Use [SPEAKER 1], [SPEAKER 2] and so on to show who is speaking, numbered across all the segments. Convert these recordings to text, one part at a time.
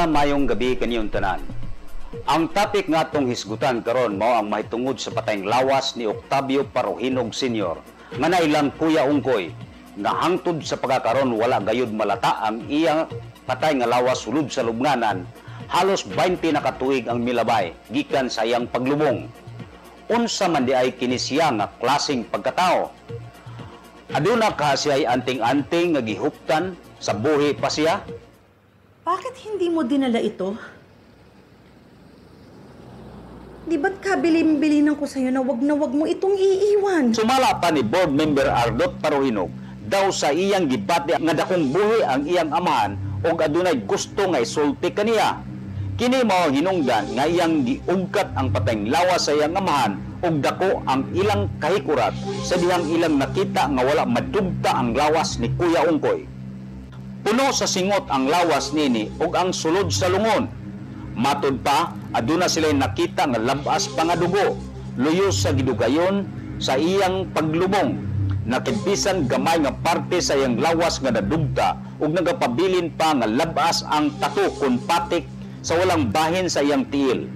[SPEAKER 1] Higala mayong gabi kaniyong tanan. Ang topic nga tong hisgutan karon mao ang mahitungod sa patayng lawas ni Octavio Parohinog Sr. nga nailang kuya ungkoy nga hangtod sa pagkakaron wala gayud malata ang iya patay nga lawas sulod sa lubnganan halos 20 na katuig ang milabay gikan sa iyang paglubong. Unsa man di ay kini siya nga klaseng pagkatao. Aduna ka siya ay anting-anting nga gihuptan sa buhi pa siya
[SPEAKER 2] Bakit hindi mo dinala ito? Di ba't kabilin-bilinan ko sa'yo na wag na wag mo itong iiwan?
[SPEAKER 1] Sumala pa ni board member Ardot Paruhinog daw sa iyang gibati nga dakong buhi ang iyang amahan ug adunay gusto nga isulti kaniya. Kini mao hinungdan nga iyang giugkat ang patayng lawas sa iyang amahan ug dako ang ilang kahikurat sa dihang ilang nakita nga wala madugta ang lawas ni Kuya Ungkoy. Puno sa singot ang lawas nini ug ang sulod sa lungon. Matud pa, aduna sila nakita nga labas pa nga dugo, luyos sa gidugayon sa iyang paglubong. Nakimpisan gamay nga parte sa iyang lawas nga nadugta ug nagapabilin pa nga labas ang tato kun patik sa walang bahin sa iyang tiil.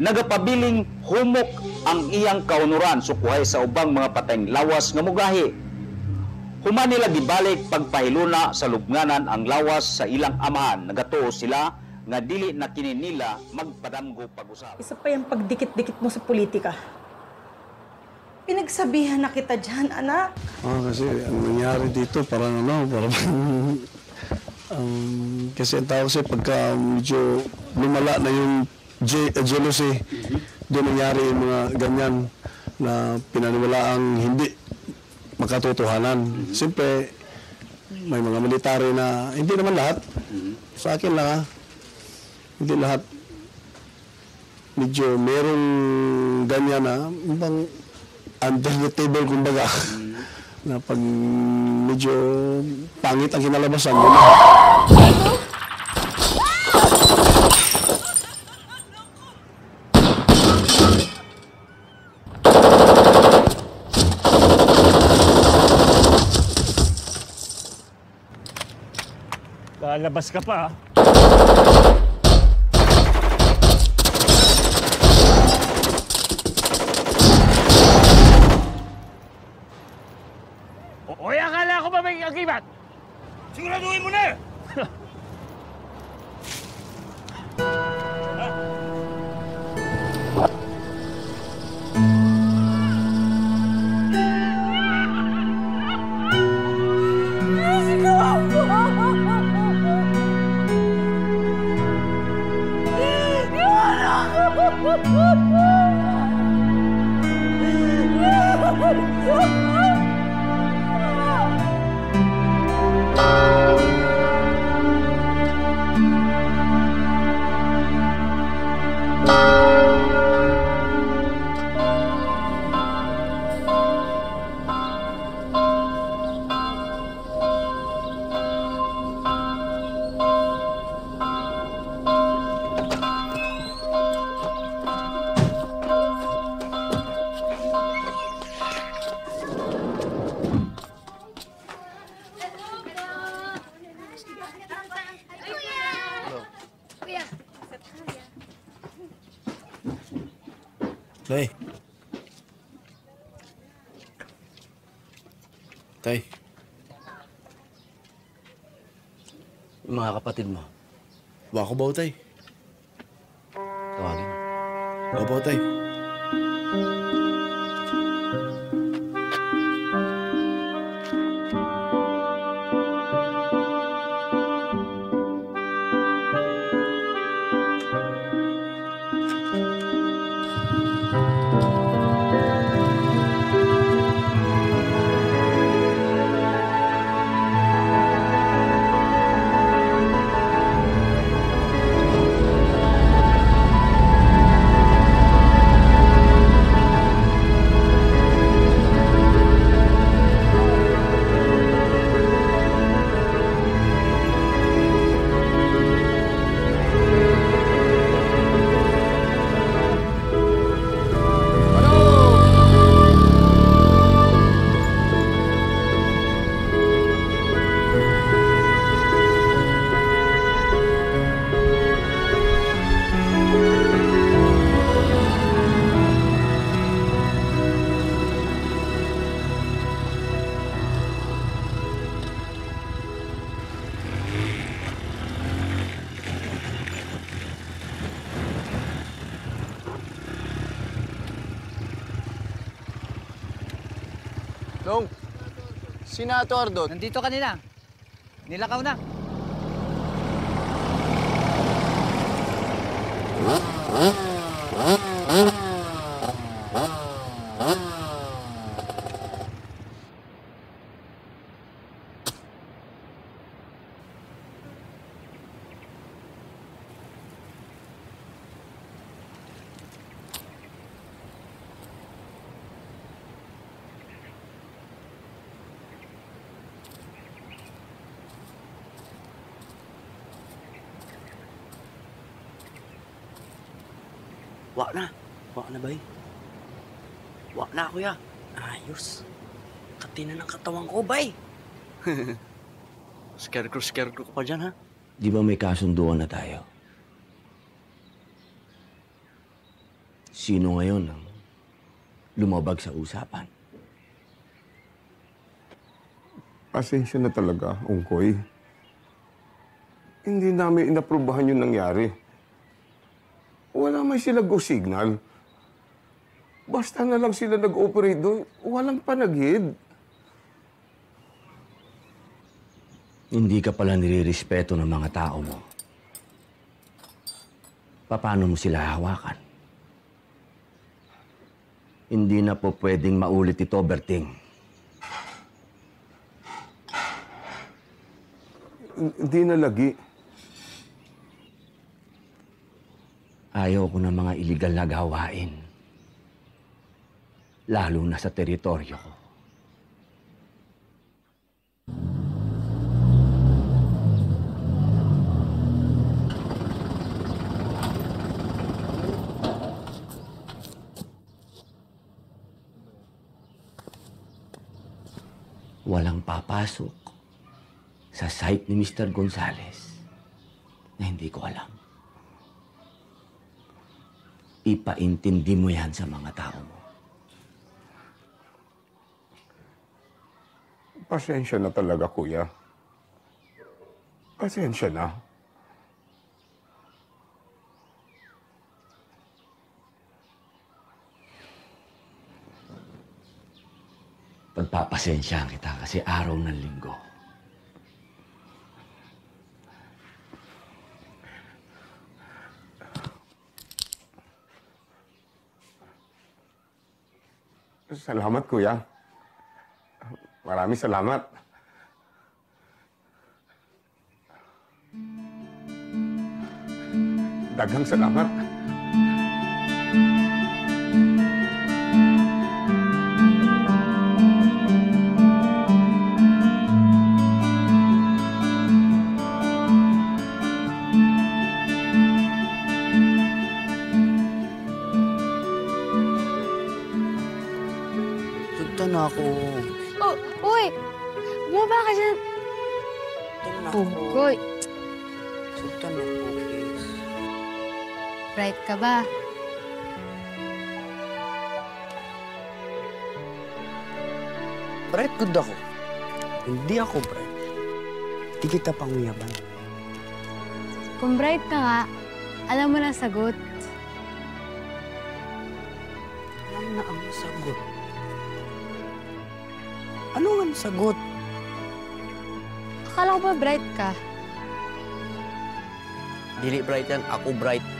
[SPEAKER 1] Nagapabiling humok ang iyang kaunuran sukuhay sa ubang mga patayng lawas nga mugahi. Human nila gibalik pagpahiluna sa lubnganan ang lawas sa ilang amahan. Nagatuo sila nga dili na kini nila magpadamgo pag-usap.
[SPEAKER 2] Isa pa yung pagdikit-dikit mo sa politika. Pinagsabihan na kita dyan, anak.
[SPEAKER 3] Ah, kasi ang nangyari dito parang ano, parang um, kasi ang tao kasi pagka medyo lumala na yung je- uh, jealousy, doon nangyari yung mga ganyan na pinaniwala ang hindi makatotohanan. Siyempre, may mga military na, hindi naman lahat, sa akin lang ha, hindi lahat, medyo merong ganyan na, bang under the table kumbaga, na pag medyo pangit ang kinalabasan mo na.
[SPEAKER 4] Lalabas ka pa. O, oy, akala ko ba may agibat? Siguraduhin mo na!
[SPEAKER 5] Sina to Ardot?
[SPEAKER 6] Nandito kanina. Nilakaw na.
[SPEAKER 7] Wa na. Wa na ba eh? Wa na, kuya. Ayos. Katina ng katawan ko, bay. scarecrow, scarecrow ka pa dyan, ha? Di ba may kasunduan na tayo? Sino ngayon ang lumabag sa usapan?
[SPEAKER 8] Pasensya na talaga, Ungkoy. Hindi namin inaprubahan yung nangyari. Wala may sila go signal. Basta na lang sila nag-operate doon, walang panaghid.
[SPEAKER 7] Hindi ka pala nilirespeto ng mga tao mo. Paano mo sila hawakan? Hindi na po pwedeng maulit ito, Berting.
[SPEAKER 8] Hindi na lagi.
[SPEAKER 7] Ayaw ko ng mga iligal na gawain. Lalo na sa teritoryo ko. Walang papasok sa site ni Mr. Gonzales na hindi ko alam. Ipaintindi mo yan sa mga tao mo.
[SPEAKER 8] Pasensya na talaga, kuya. Pasensya na.
[SPEAKER 7] Pagpapasensyahan kita kasi araw ng linggo.
[SPEAKER 8] Salamat, kuya. Maraming salamat. Daghang salamat.
[SPEAKER 9] Ka ba?
[SPEAKER 7] Bright good ako. Hindi ako bright. Di kita panguyaban.
[SPEAKER 9] Kung bright ka nga, alam mo na sagot.
[SPEAKER 7] Alam na ang sagot. Ano ang sagot?
[SPEAKER 9] Akala ko ba bright ka?
[SPEAKER 7] Dili bright yan, ako bright.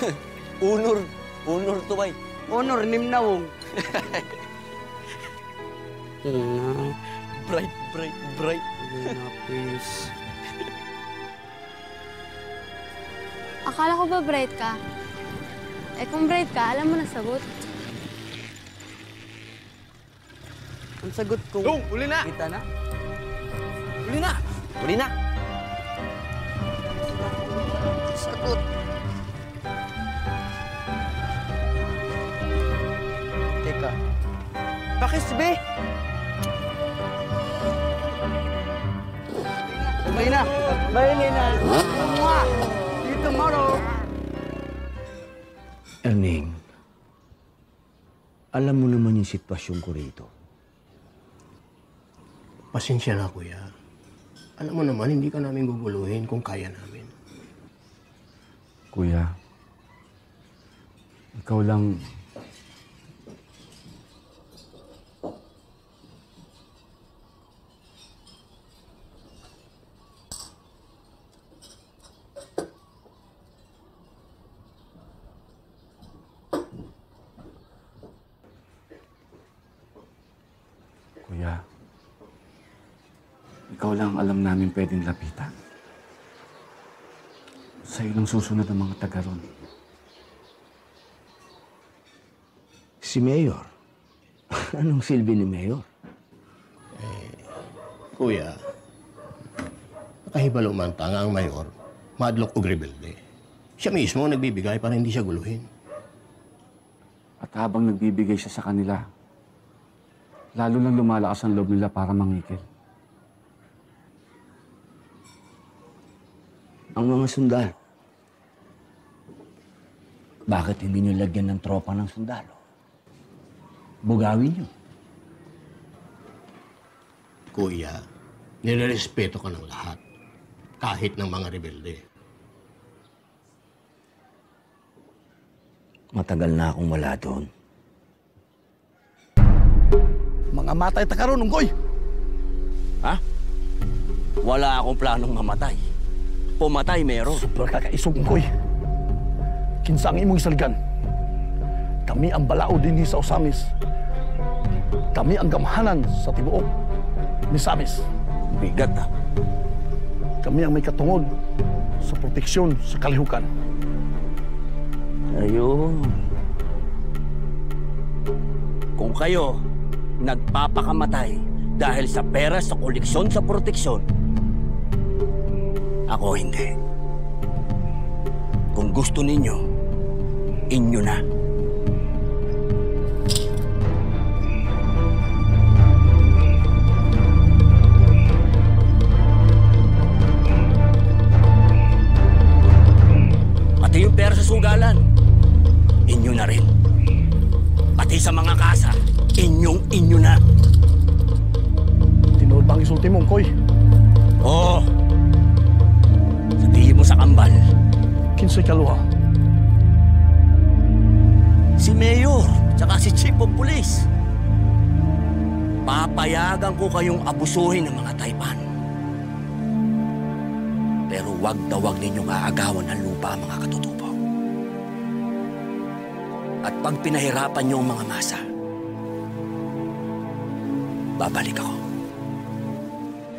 [SPEAKER 7] Unor. Unor to bay. Honor, nimnawong. Hmm, bright, bright, bright. Napis.
[SPEAKER 9] Akala ko ba bright ka? Eh kung bright ka, alam mo na sagot.
[SPEAKER 7] Ang sagot ko.
[SPEAKER 5] Dong, uli na!
[SPEAKER 7] Kita na? Uli na! Uli na! Sagot. Bakit be? Bye na! Bye, Lena! Mwah! See you tomorrow! Erning, alam mo naman yung sitwasyon ko rito.
[SPEAKER 5] Pasensya na, kuya. Alam mo naman, hindi ka namin guguluhin kung kaya namin.
[SPEAKER 1] Kuya, ikaw lang
[SPEAKER 10] ikaw lang ang namin pwedeng lapitan. Sa'yo lang susunod ang mga taga ron.
[SPEAKER 11] Si Mayor. Anong silbi ni Mayor? Eh, kuya, nakahibalo man tanga ang Mayor, madlock og rebelde. Siya mismo ang nagbibigay para hindi siya guluhin.
[SPEAKER 10] At habang nagbibigay siya sa kanila, lalo lang lumalakas ang loob nila para mangikil.
[SPEAKER 7] Ang mga sundalo. Bakit hindi nyo lagyan ng tropa ng sundalo? Bugawin nyo.
[SPEAKER 11] Kuya, nirerespeto ka ng lahat. Kahit ng mga rebelde.
[SPEAKER 7] Matagal na akong wala doon.
[SPEAKER 4] Mga matay ta karon unggoy.
[SPEAKER 7] Ha? Wala akong planong mamatay. Pumatay meron.
[SPEAKER 4] Super kakaisog unggoy. Kinsa ang imong isalgan? Kami ang balao dinhi sa Osamis. Kami ang gamhanan sa tibuok ni Samis.
[SPEAKER 7] Bigat ah.
[SPEAKER 4] Kami ang may katungod sa proteksyon sa kalihukan.
[SPEAKER 7] Ayun. Kung kayo nagpapakamatay dahil sa pera sa koleksyon sa proteksyon, ako hindi. Kung gusto ninyo, inyo na. Kayong abusuhin ng mga Taipan. Pero wag na wag ninyong aagawan ng lupa ang mga katutubo. At pag pinahirapan niyo ang mga masa, babalik ako.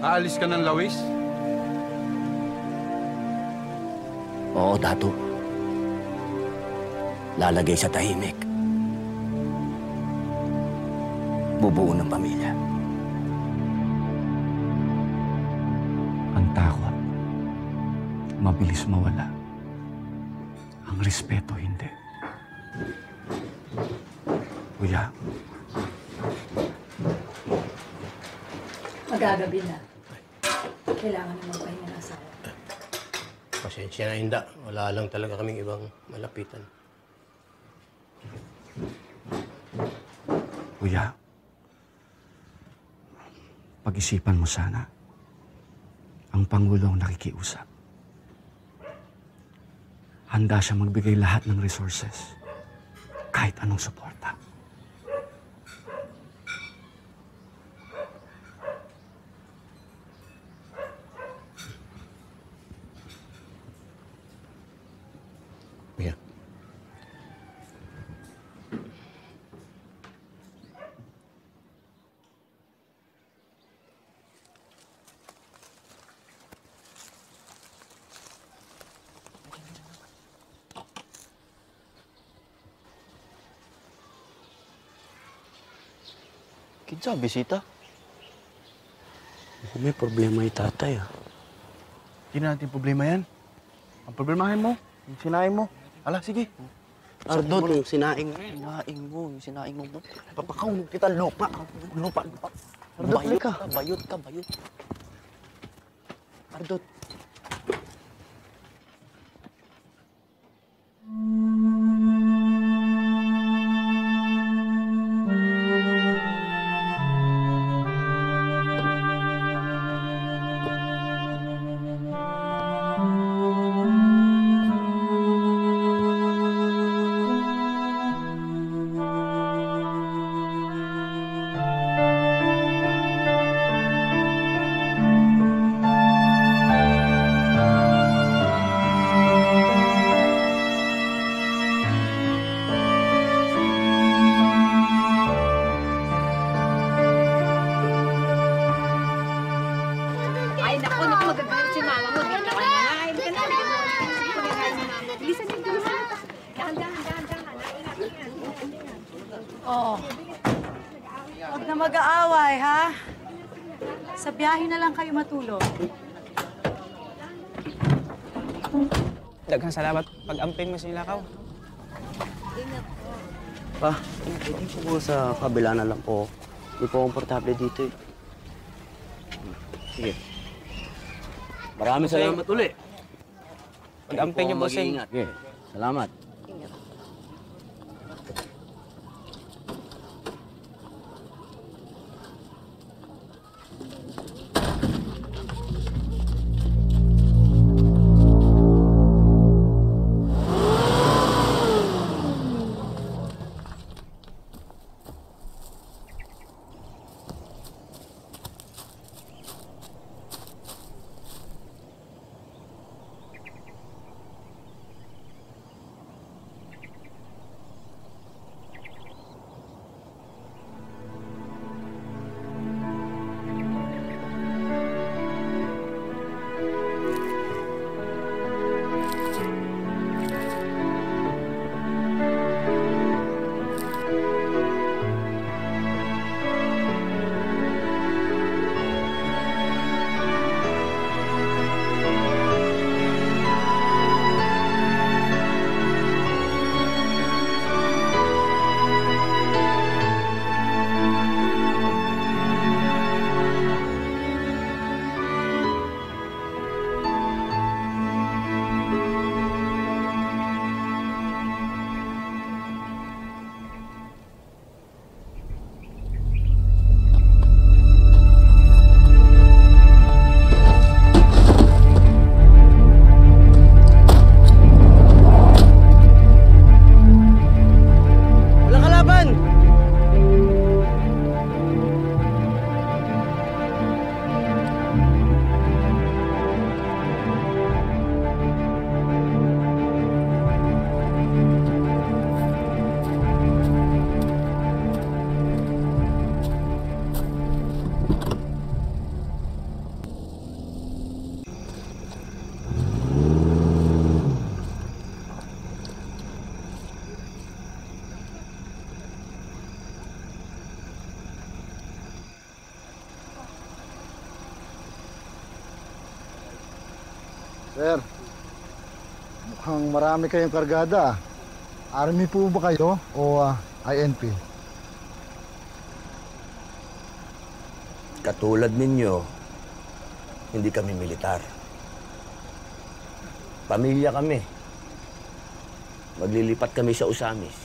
[SPEAKER 10] Aalis ka ng lawis?
[SPEAKER 7] Oo, Dato. Lalagay sa tahimik. Bubuo ng pamilya.
[SPEAKER 10] Mabilis mawala. Ang respeto, hindi. Kuya,
[SPEAKER 12] Magagabi na. Kailangan naman pahinga ng asawa.
[SPEAKER 11] Pasensya na, Inda. Wala lang talaga kaming ibang malapitan.
[SPEAKER 10] kuya. Pag-isipan mo sana. Ang Pangulo ang nakikiusap. Handa siya magbigay lahat ng resources. Kahit anong suporta.
[SPEAKER 11] Kuya.
[SPEAKER 7] Kinsa, bisita? May problema yung tatay ah.
[SPEAKER 4] Hindi na natin problema yan. Ang problemahin mo, yung sinain mo. Ala, sige.
[SPEAKER 7] Ardot, yung sinaing mo. Sinaing mo, yung sinaing mo.
[SPEAKER 4] Papakaw kita lupa. Lupa, lupa. Ardot,
[SPEAKER 7] Bayot
[SPEAKER 4] ka.
[SPEAKER 7] ka, bayot ka, bayot. Ardot.
[SPEAKER 13] Daghang salamat pag-amping mo sa Ilakaw.
[SPEAKER 14] Pa, pwede po po sa kabila na lang po. Hindi po komportable dito eh. Sige. Maraming salamat uli.
[SPEAKER 13] Pag-amping niyo.
[SPEAKER 14] Mag-iingat. Okay. Salamat.
[SPEAKER 15] Mukhang marami kayong kargada. Army po ba kayo o ah, INP?
[SPEAKER 7] Katulad ninyo, hindi kami militar. Pamilya kami. Maglilipat kami sa Usamis.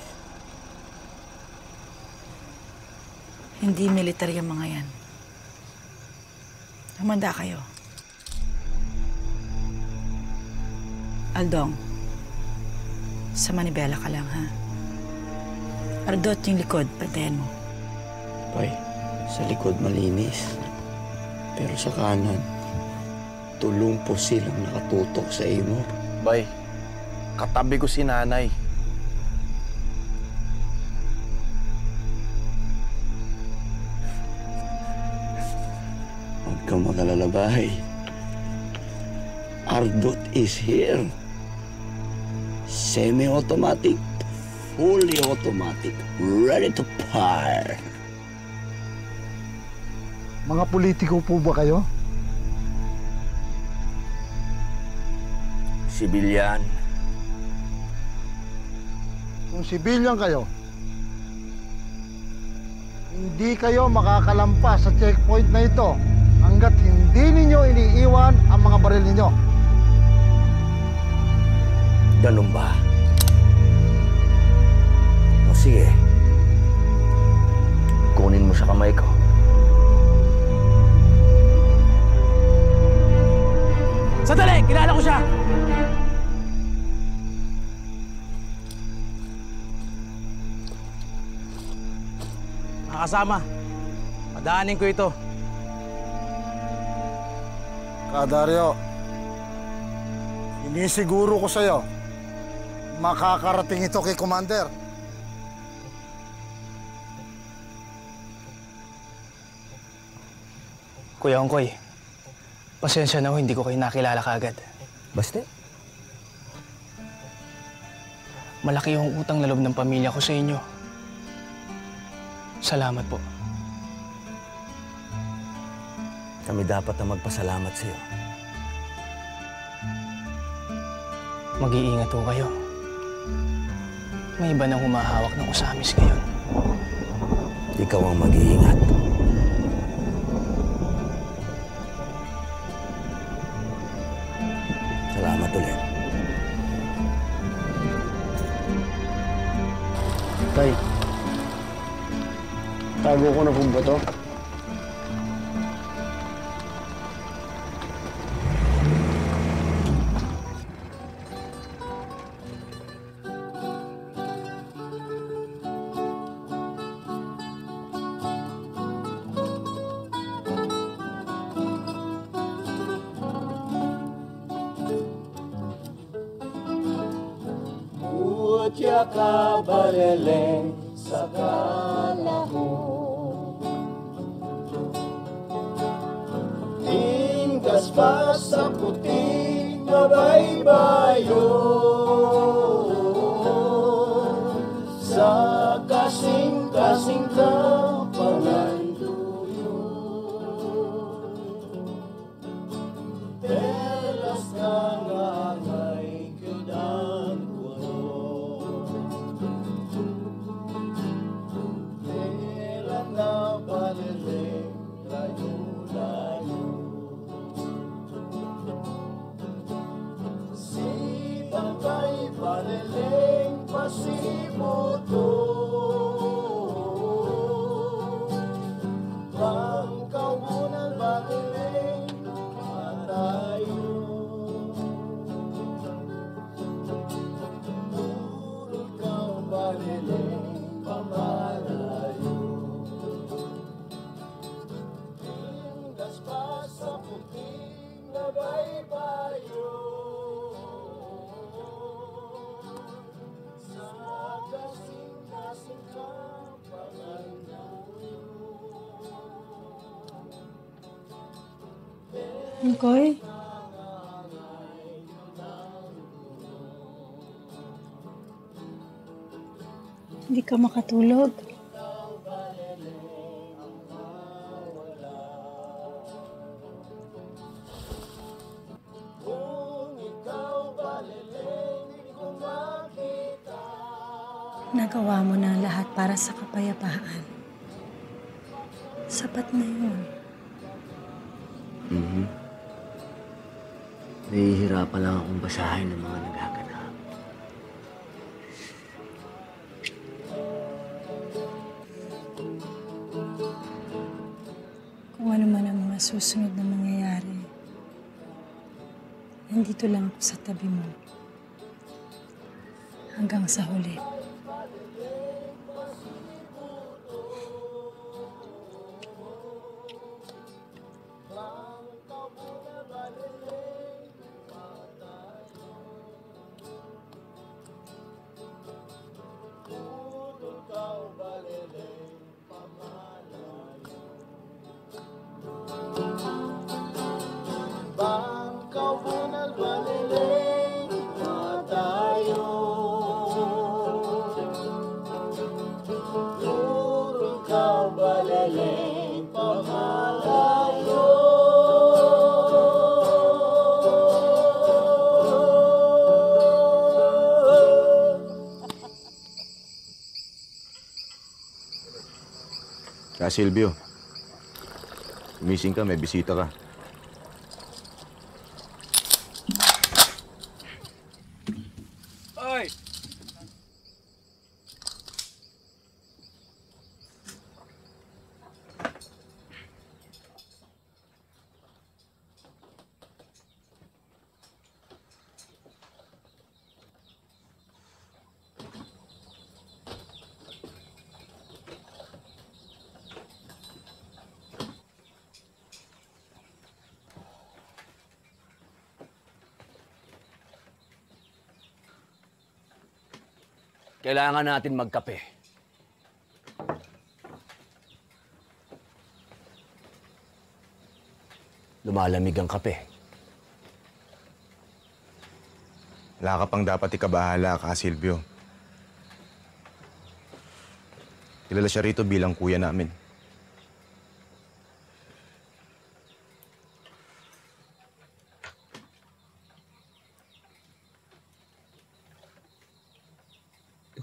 [SPEAKER 12] Hindi militar yung mga yan. Humanda kayo. Aldong, sa manibela ka lang, ha? Ardot yung likod, patayin mo.
[SPEAKER 14] Bay, sa likod malinis. Pero sa kanan, tulong po silang nakatutok sa imo.
[SPEAKER 16] Bay, katabi ko si nanay.
[SPEAKER 14] Huwag kang magalalabay. Ardot is here. Semi-automatic, fully automatic, ready to fire.
[SPEAKER 15] Mga politiko po ba kayo?
[SPEAKER 7] Sibilyan.
[SPEAKER 15] Kung sibilyan kayo, hindi kayo makakalampas sa checkpoint na ito hanggat hindi ninyo iniiwan ang mga baril ninyo.
[SPEAKER 7] Ganun ba? O sige. Kunin mo sa kamay ko.
[SPEAKER 13] Sandali! Kilala ko siya! Mga kasama, padaanin ko ito.
[SPEAKER 15] Kadaryo, inisiguro ko sa'yo, makakarating ito kay Commander.
[SPEAKER 13] Kuya Ongkoy, pasensya na ho, hindi ko kayo nakilala kaagad.
[SPEAKER 7] Basta?
[SPEAKER 13] Malaki yung utang na loob ng pamilya ko sa inyo. Salamat po.
[SPEAKER 17] Kami dapat na magpasalamat sa iyo.
[SPEAKER 13] Mag-iingat po kayo. May iba nang humahawak ng usamis ngayon.
[SPEAKER 17] Ikaw ang mag-iingat. Salamat ulit.
[SPEAKER 11] Tay, tago ko na po ba to?
[SPEAKER 12] Angkoy? Hindi ka makatulog. Nagawa mo na lahat para sa kapayapaan. Sapat na yun.
[SPEAKER 7] Mhm. Nahihirapan lang akong basahin ng mga nagaganap.
[SPEAKER 12] Kung ano man ang mga susunod na mangyayari. Nandito lang ako sa tabi mo. Hanggang sa huli.
[SPEAKER 18] Silvio, missing ka, may bisita ka.
[SPEAKER 7] Kailangan natin magkape. Lumalamig ang kape.
[SPEAKER 18] Wala ka pang dapat ikabahala ka, Silvio. Kilala siya rito bilang kuya namin.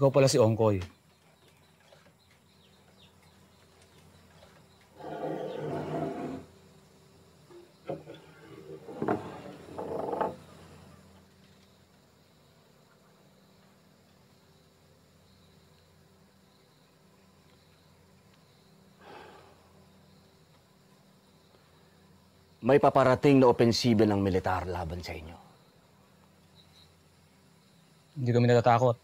[SPEAKER 19] Ikaw pala si Ongkoy.
[SPEAKER 7] May paparating na opensiba ng militar laban sa inyo.
[SPEAKER 19] Hindi kami natatakot.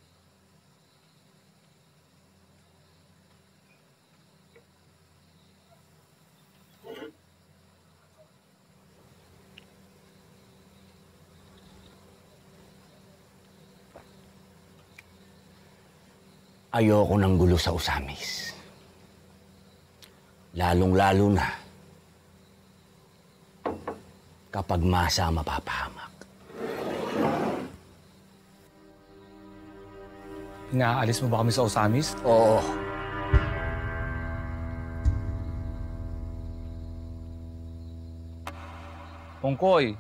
[SPEAKER 7] Ayoko ng gulo sa usamis. Lalong-lalo na kapag masa mapapahamak.
[SPEAKER 19] Inaalis mo ba kami sa Osamis?
[SPEAKER 7] Oo.
[SPEAKER 19] Ongkoy,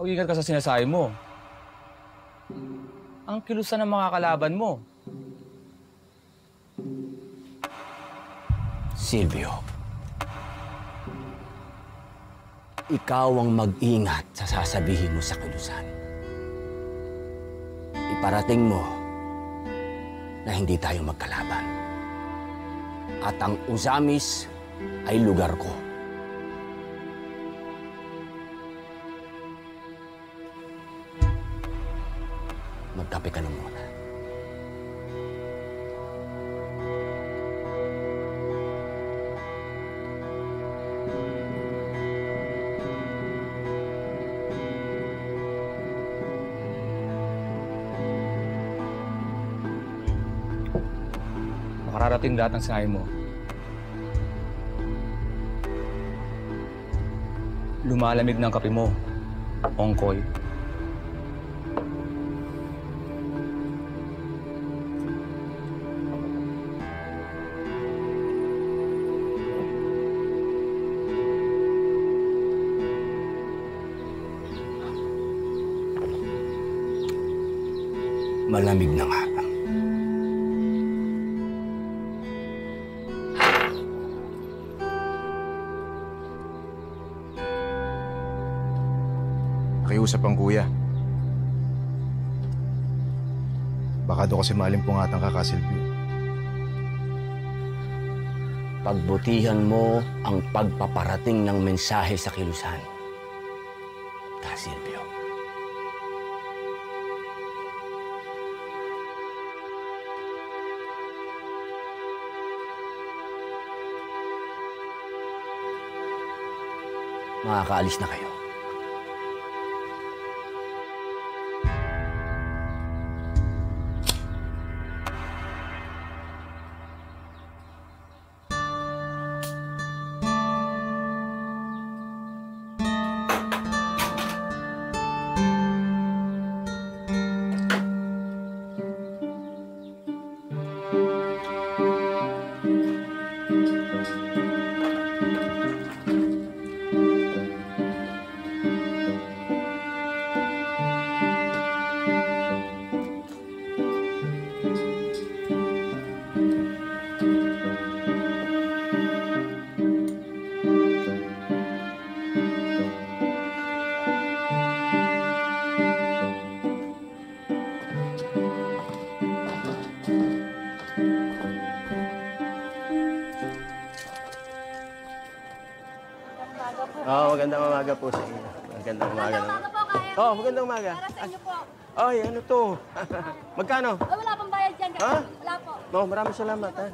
[SPEAKER 19] mag-ingat ka sa sinasabi mo. Ang kilusan ng mga kalaban mo.
[SPEAKER 7] Silvio, ikaw ang mag-ingat sa sasabihin mo sa kilusan. Iparating mo na hindi tayo magkalaban. At ang Uzamis ay lugar ko.
[SPEAKER 19] Makararating lahat ng sinabi mo. Lumalamig ng kape mo, Ongkoy.
[SPEAKER 7] Malamig na nga.
[SPEAKER 18] Nakiusap ang kuya. Baka doon kasi maalimpungatan ka, Kasilvio.
[SPEAKER 7] Pagbutihan mo ang pagpaparating ng mensahe sa kilusan. Ka, Silvio. Makakaalis na kayo.
[SPEAKER 11] Ay, ano to? Magkano?
[SPEAKER 20] Ay, wala pang bayad dyan.
[SPEAKER 11] Ha?
[SPEAKER 20] Wala po.
[SPEAKER 11] No, maraming salamat, ha?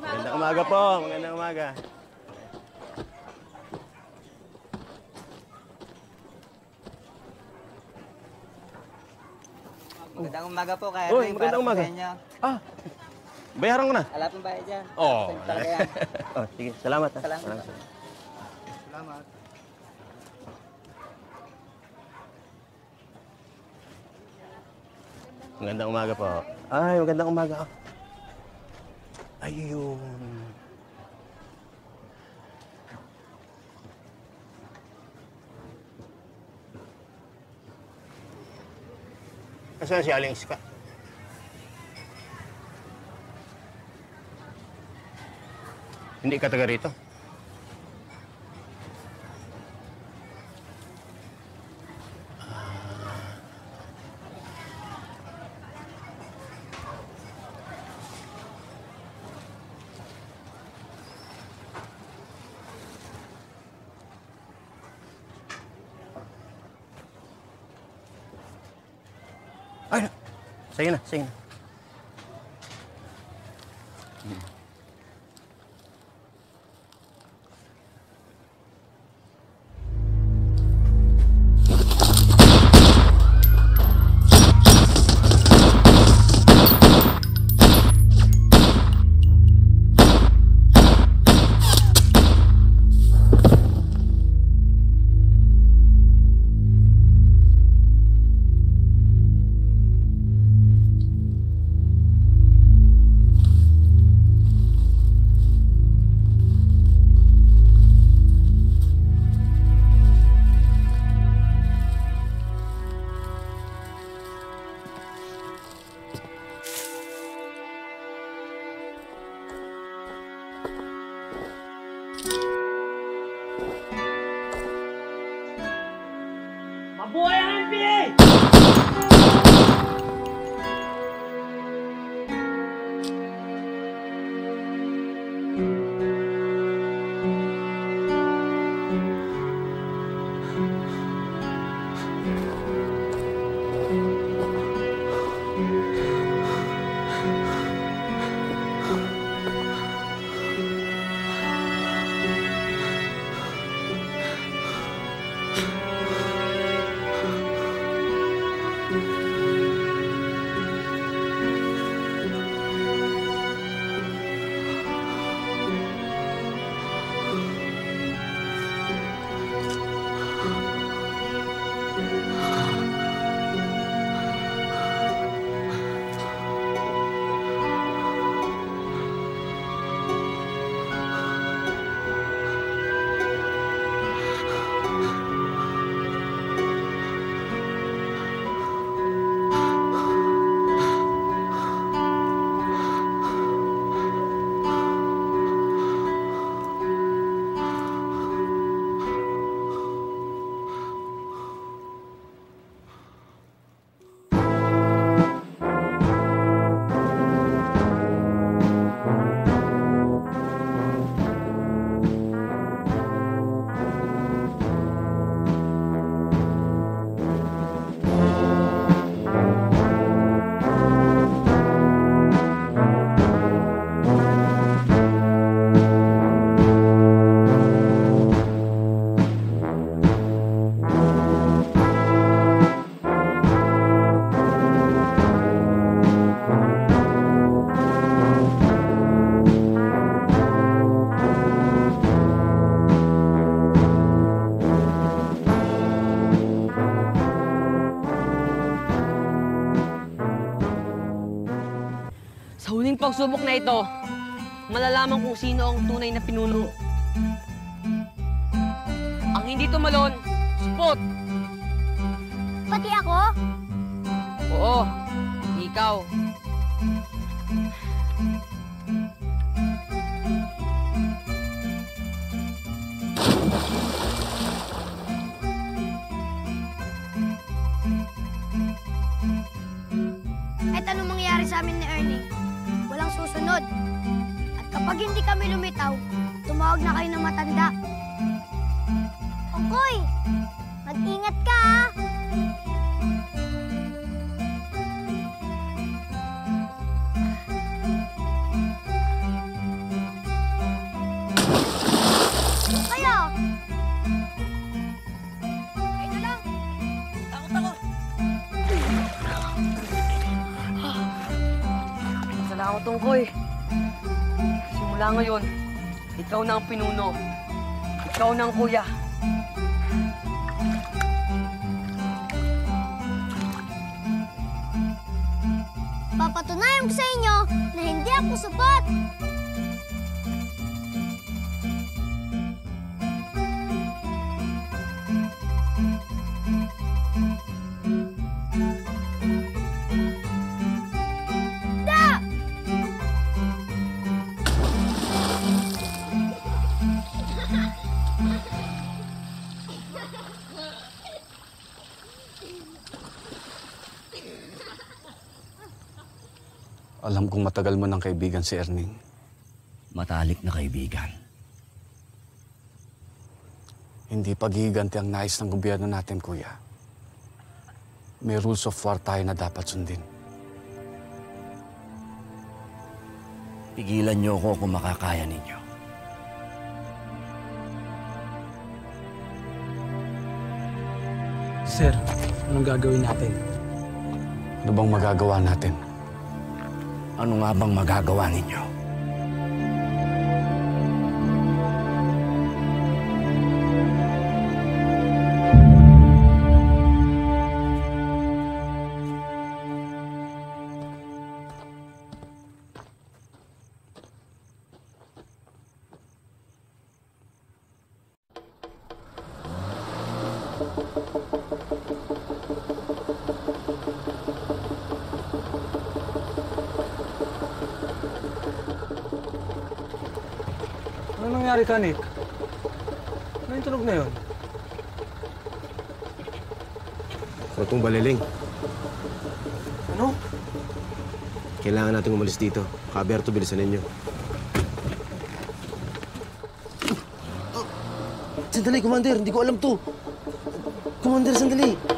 [SPEAKER 11] Magandang umaga po. Magandang umaga.
[SPEAKER 21] Magandang umaga po, kaya
[SPEAKER 11] Uy, magandang umaga. Ah, bayaran ko na.
[SPEAKER 21] Wala pong bayad dyan.
[SPEAKER 11] Oh. Oh, sige. Salamat, ha?
[SPEAKER 21] Salamat.
[SPEAKER 11] Salamat. Magandang umaga po. Ay, magandang umaga. Ayun. Nasaan si Aling Iska? Hindi ka taga rito? Sige na, sige na.
[SPEAKER 21] Pagsubok na ito, malalaman kung sino ang tunay na pinuno. Ang hindi tumalon, spot!
[SPEAKER 22] Pati ako?
[SPEAKER 21] Oo, ikaw. Pinuno. Ikaw ang kuya.
[SPEAKER 10] Matagal mo ng kaibigan si Erning.
[SPEAKER 7] Matalik na kaibigan.
[SPEAKER 10] Hindi paghihiganti ang nais ng gobyerno natin, kuya. May rules of war tayo na dapat sundin.
[SPEAKER 7] Pigilan niyo ako kung makakaya ninyo.
[SPEAKER 19] Sir, anong gagawin natin?
[SPEAKER 10] Ano bang magagawa natin?
[SPEAKER 7] Ano nga bang magagawa ninyo?
[SPEAKER 19] Ano Nick? Ano yung tunog na yun?
[SPEAKER 18] Kotong baliling.
[SPEAKER 19] Ano?
[SPEAKER 18] Kailangan natin umalis dito. Kaberto, bilisan ninyo. Sandali, Commander. Hindi ko alam to. Commander, sandali.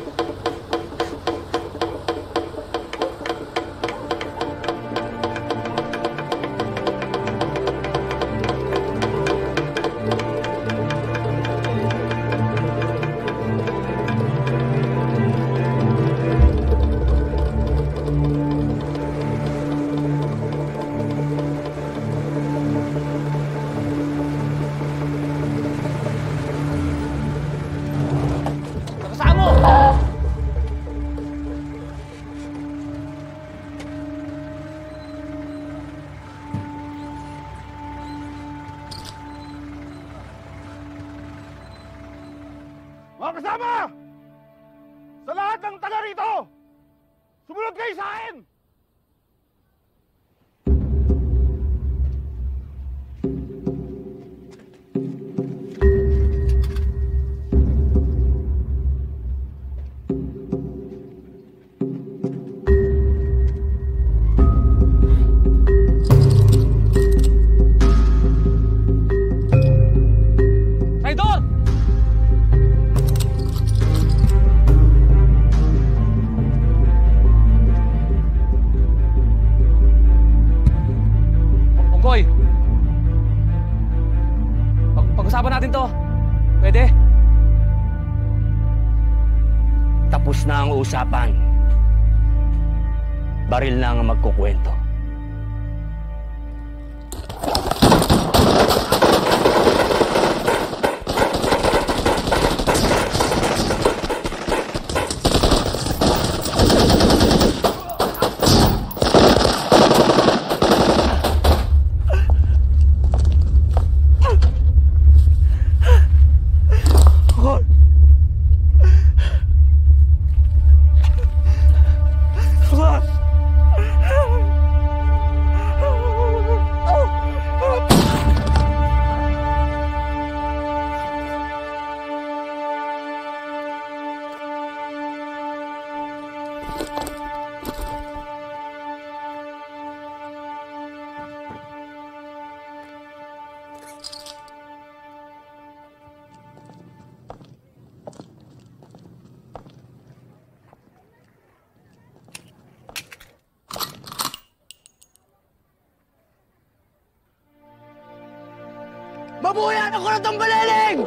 [SPEAKER 23] Mabuhay ang kuratong baliling!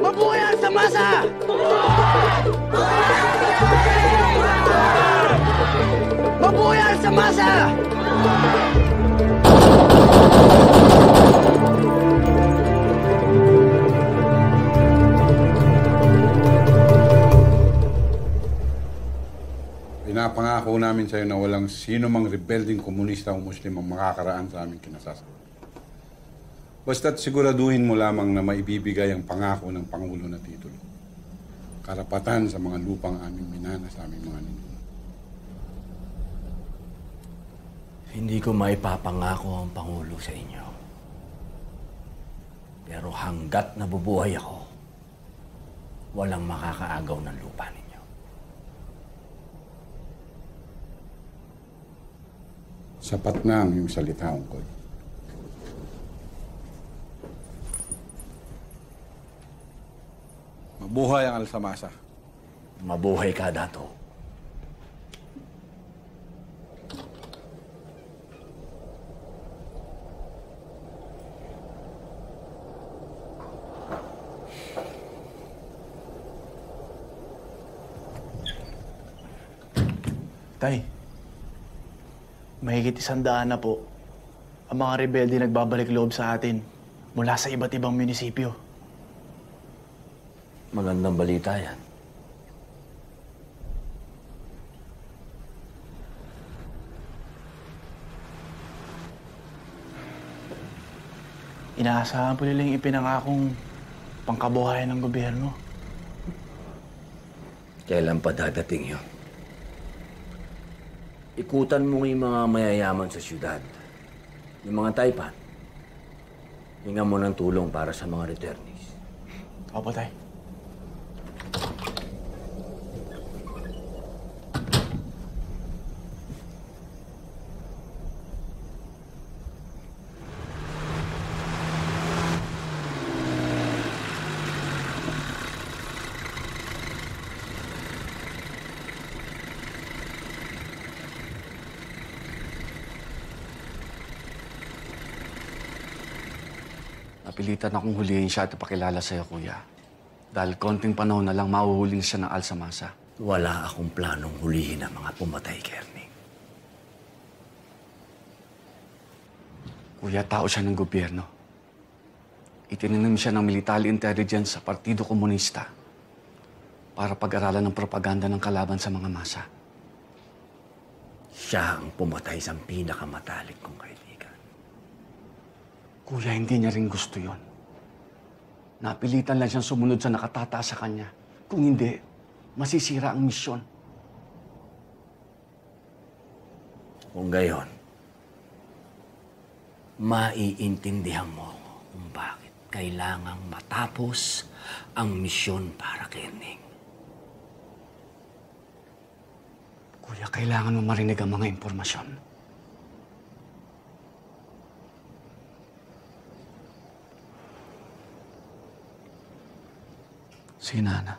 [SPEAKER 23] Mabuhay ang samasa! Mabuhay ang samasa!
[SPEAKER 24] Pinapangako namin sa'yo na walang sino mang rebelding komunista o muslim ang makakaraan sa aming kinasasama. Basta't siguraduhin mo lamang na maibibigay ang pangako ng Pangulo na titulo. Karapatan sa mga lupang aming minana sa aming mga ninuno.
[SPEAKER 7] Hindi ko maipapangako ang Pangulo sa inyo. Pero hanggat nabubuhay ako, walang makakaagaw ng lupa ninyo.
[SPEAKER 24] Sapat na ang iyong salita, Ungkoy. Mabuhay ang Alsamasa.
[SPEAKER 7] Mabuhay ka, Dato.
[SPEAKER 16] Tay, mahigit isang daan na po ang mga rebelde nagbabalik loob sa atin mula sa iba't ibang munisipyo.
[SPEAKER 7] Magandang balita yan.
[SPEAKER 16] Inaasahan po nilang ipinangakong pangkabuhayan ng gobyerno.
[SPEAKER 7] Kailan pa dadating yun? Ikutan mo yung mga mayayaman sa syudad. Yung mga taipan. Hinga mo ng tulong para sa mga returnees.
[SPEAKER 16] Opo, tay.
[SPEAKER 10] Napilitan akong hulihin siya at ipakilala sa'yo, kuya. Dahil konting panahon na lang mahuhuli na siya ng alsamasa.
[SPEAKER 7] Wala akong planong hulihin ang mga pumatay, Kerning.
[SPEAKER 10] Kuya, tao siya ng gobyerno. Itinanim siya ng military intelligence sa Partido Komunista para pag-aralan ng propaganda ng kalaban sa mga masa.
[SPEAKER 7] Siya ang pumatay sa pinakamatalik kong kaibigan.
[SPEAKER 10] Kuya, hindi niya rin gusto yon. Napilitan lang siyang sumunod sa nakatataas sa kanya. Kung hindi, masisira ang misyon.
[SPEAKER 7] Kung gayon, maiintindihan mo kung bakit kailangang matapos ang misyon para kay Erning.
[SPEAKER 10] Kuya, kailangan mo marinig ang mga impormasyon. Si Nana.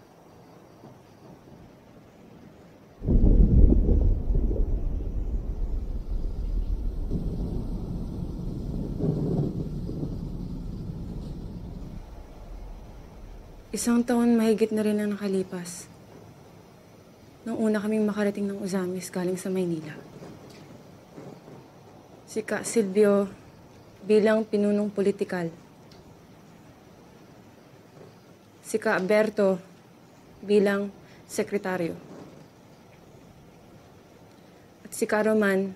[SPEAKER 25] Isang taon mahigit na rin ang nakalipas. Nung una kaming makarating ng Uzamis galing sa Maynila. Si Ka Silvio bilang pinunong politikal. Si Ka Alberto bilang sekretaryo. At si Ka Roman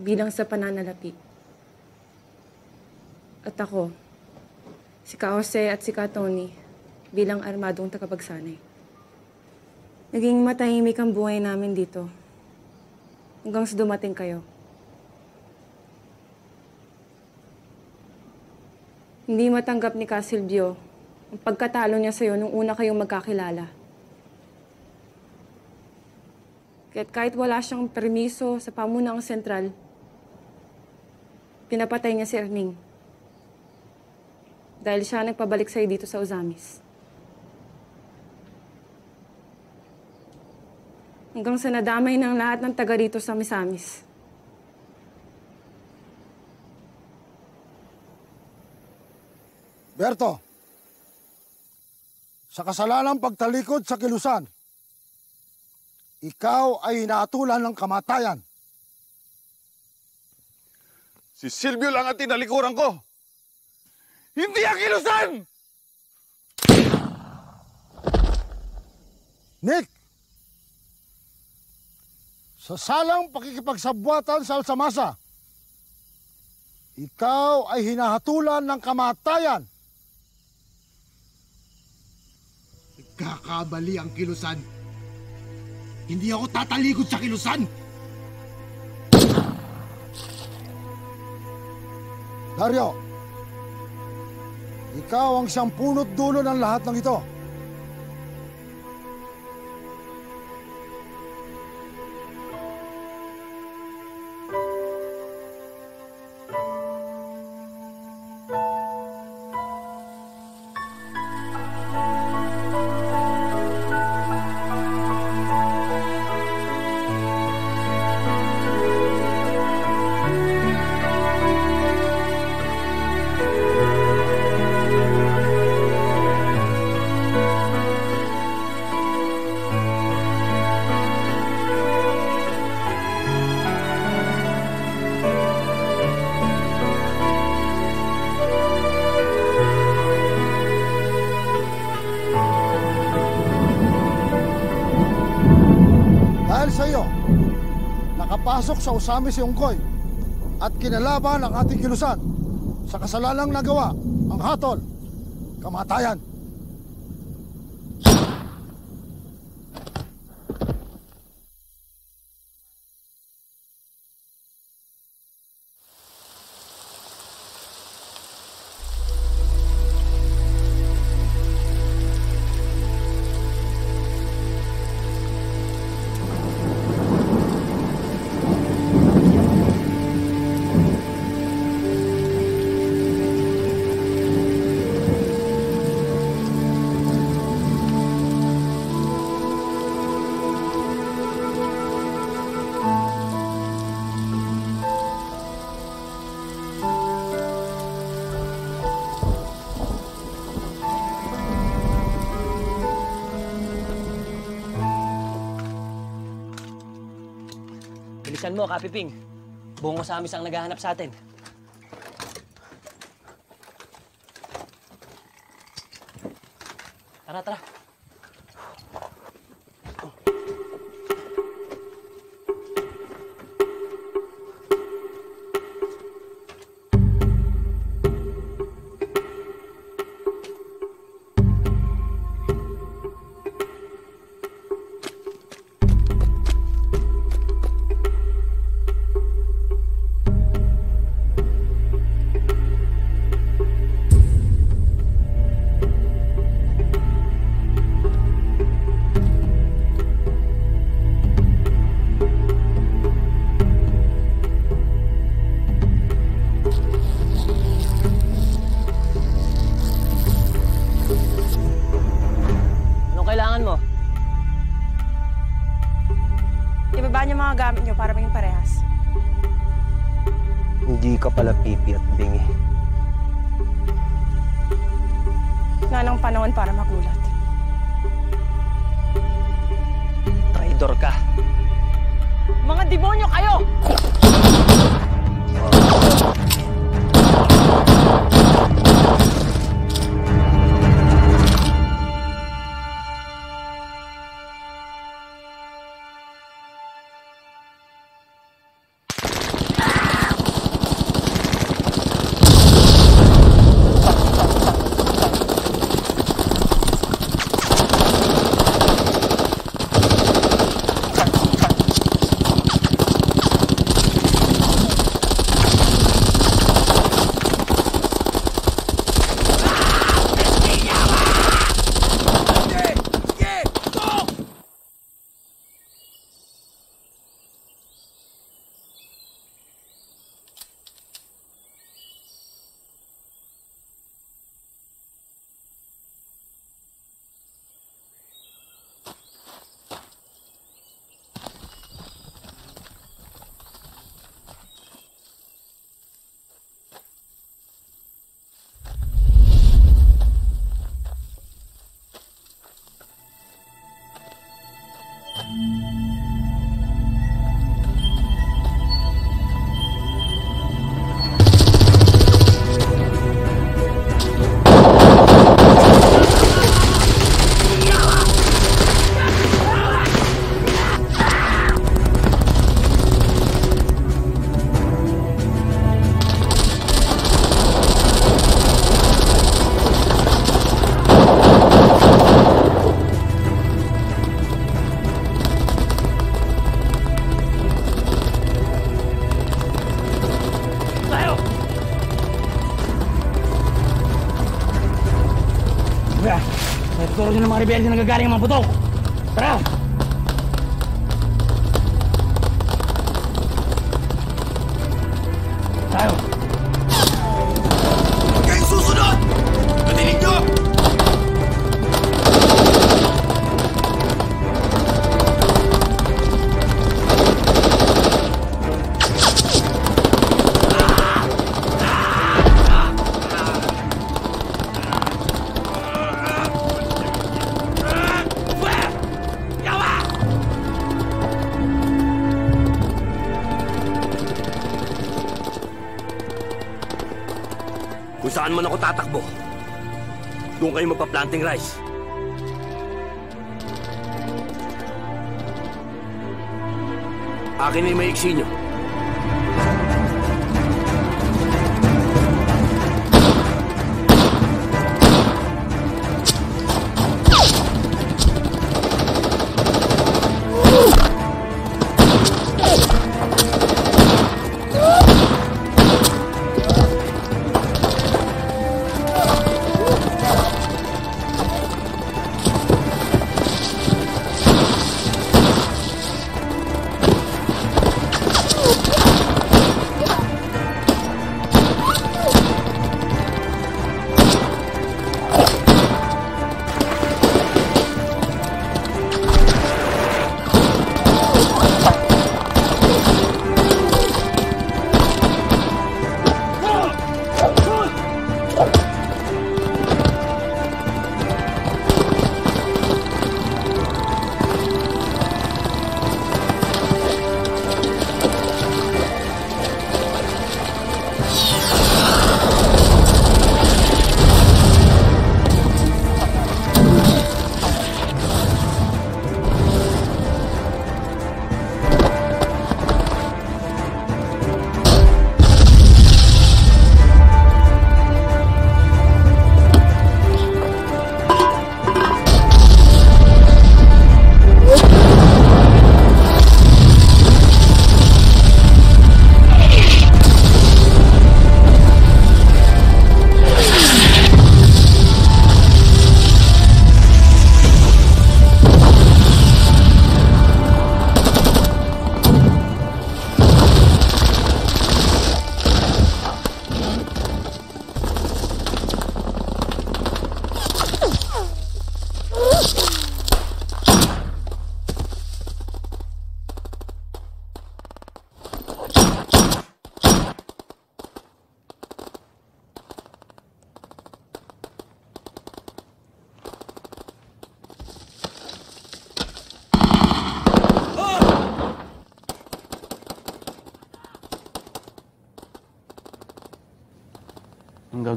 [SPEAKER 25] bilang sa pananalapi. At ako, si Ka Jose at si Ka Tony bilang armadong tagapagsanay. Naging matahimik ang buhay namin dito. Hanggang sa dumating kayo. Hindi matanggap ni Ka Silvio ang pagkatalo niya sa'yo nung una kayong magkakilala. Kaya't kahit wala siyang permiso sa pamunang sentral, pinapatay niya si Erning. Dahil siya nagpabalik sa'yo dito sa Uzamis. Hanggang sa nadamay ng lahat ng taga rito sa Misamis.
[SPEAKER 15] Berto, sa kasalanang pagtalikod sa kilusan, ikaw ay inaatulan ng kamatayan.
[SPEAKER 26] Si Silvio lang ang tinalikuran ko. Hindi ang kilusan!
[SPEAKER 15] Nick! sa salang pakikipagsabwatan sa Alsamasa, ikaw ay hinahatulan ng kamatayan.
[SPEAKER 27] Kakabali ang kilusan. Hindi ako tatalikod sa kilusan.
[SPEAKER 15] Dario, ikaw ang siyang punot dulo ng lahat ng ito. Nakapasok sa usami si Ungkoy at kinalaban ang ating kilusan sa kasalanang nagawa ang hatol, kamatayan.
[SPEAKER 28] Mo, Kapiping. Buong Osamis ang naghahanap sa atin. Tara, tara.
[SPEAKER 29] Mga
[SPEAKER 23] rebelde na nagagaling ang mga putok. Tara!
[SPEAKER 30] Doon kayo magpa-planting rice. Akin na yung maiksi nyo.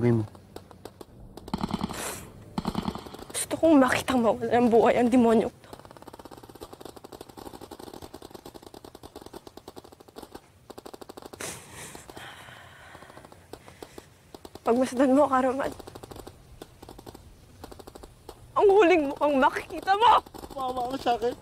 [SPEAKER 31] Gagawin mo?
[SPEAKER 28] Gusto kong makitang mawala ng buhay ang demonyo to. Pagmasdan mo, Karaman. Ang huling mukhang makikita mo!
[SPEAKER 23] Mama ka sa akin.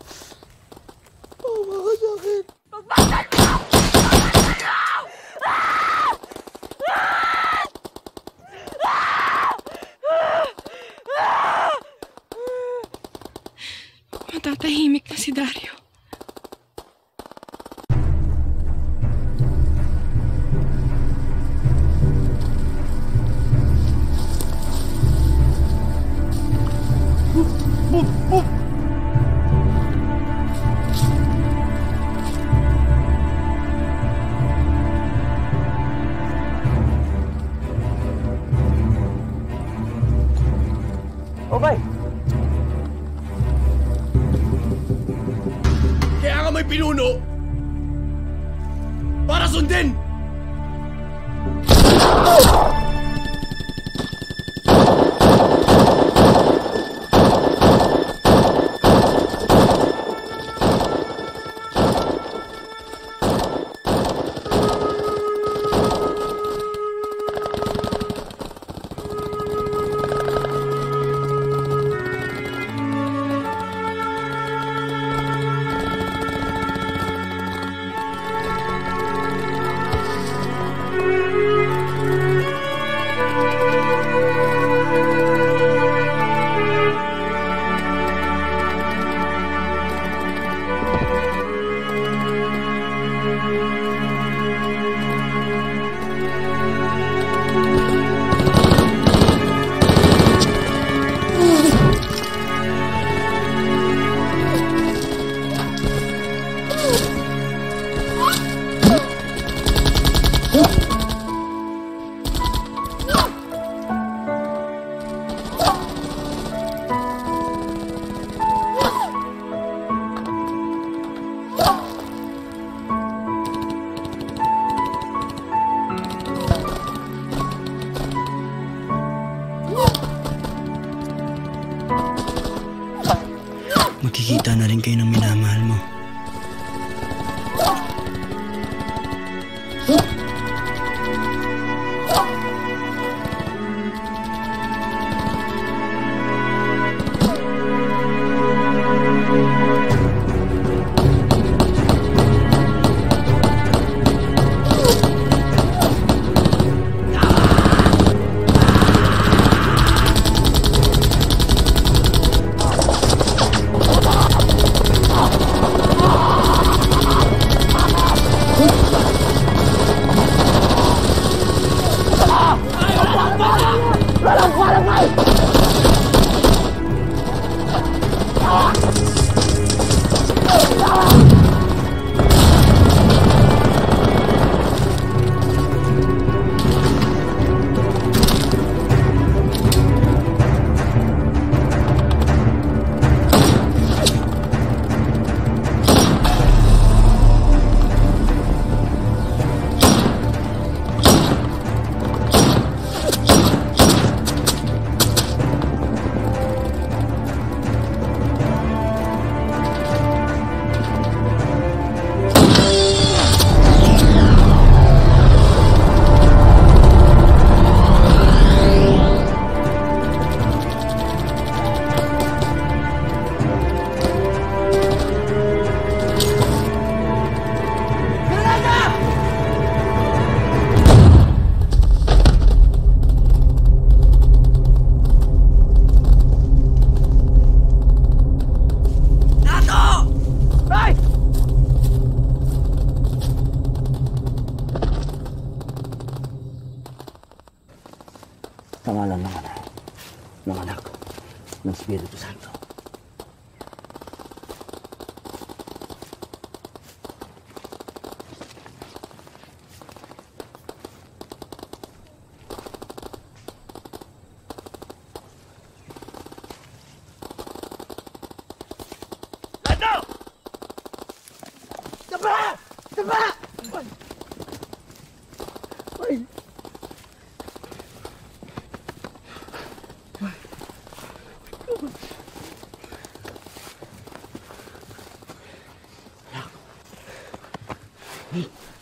[SPEAKER 7] Mga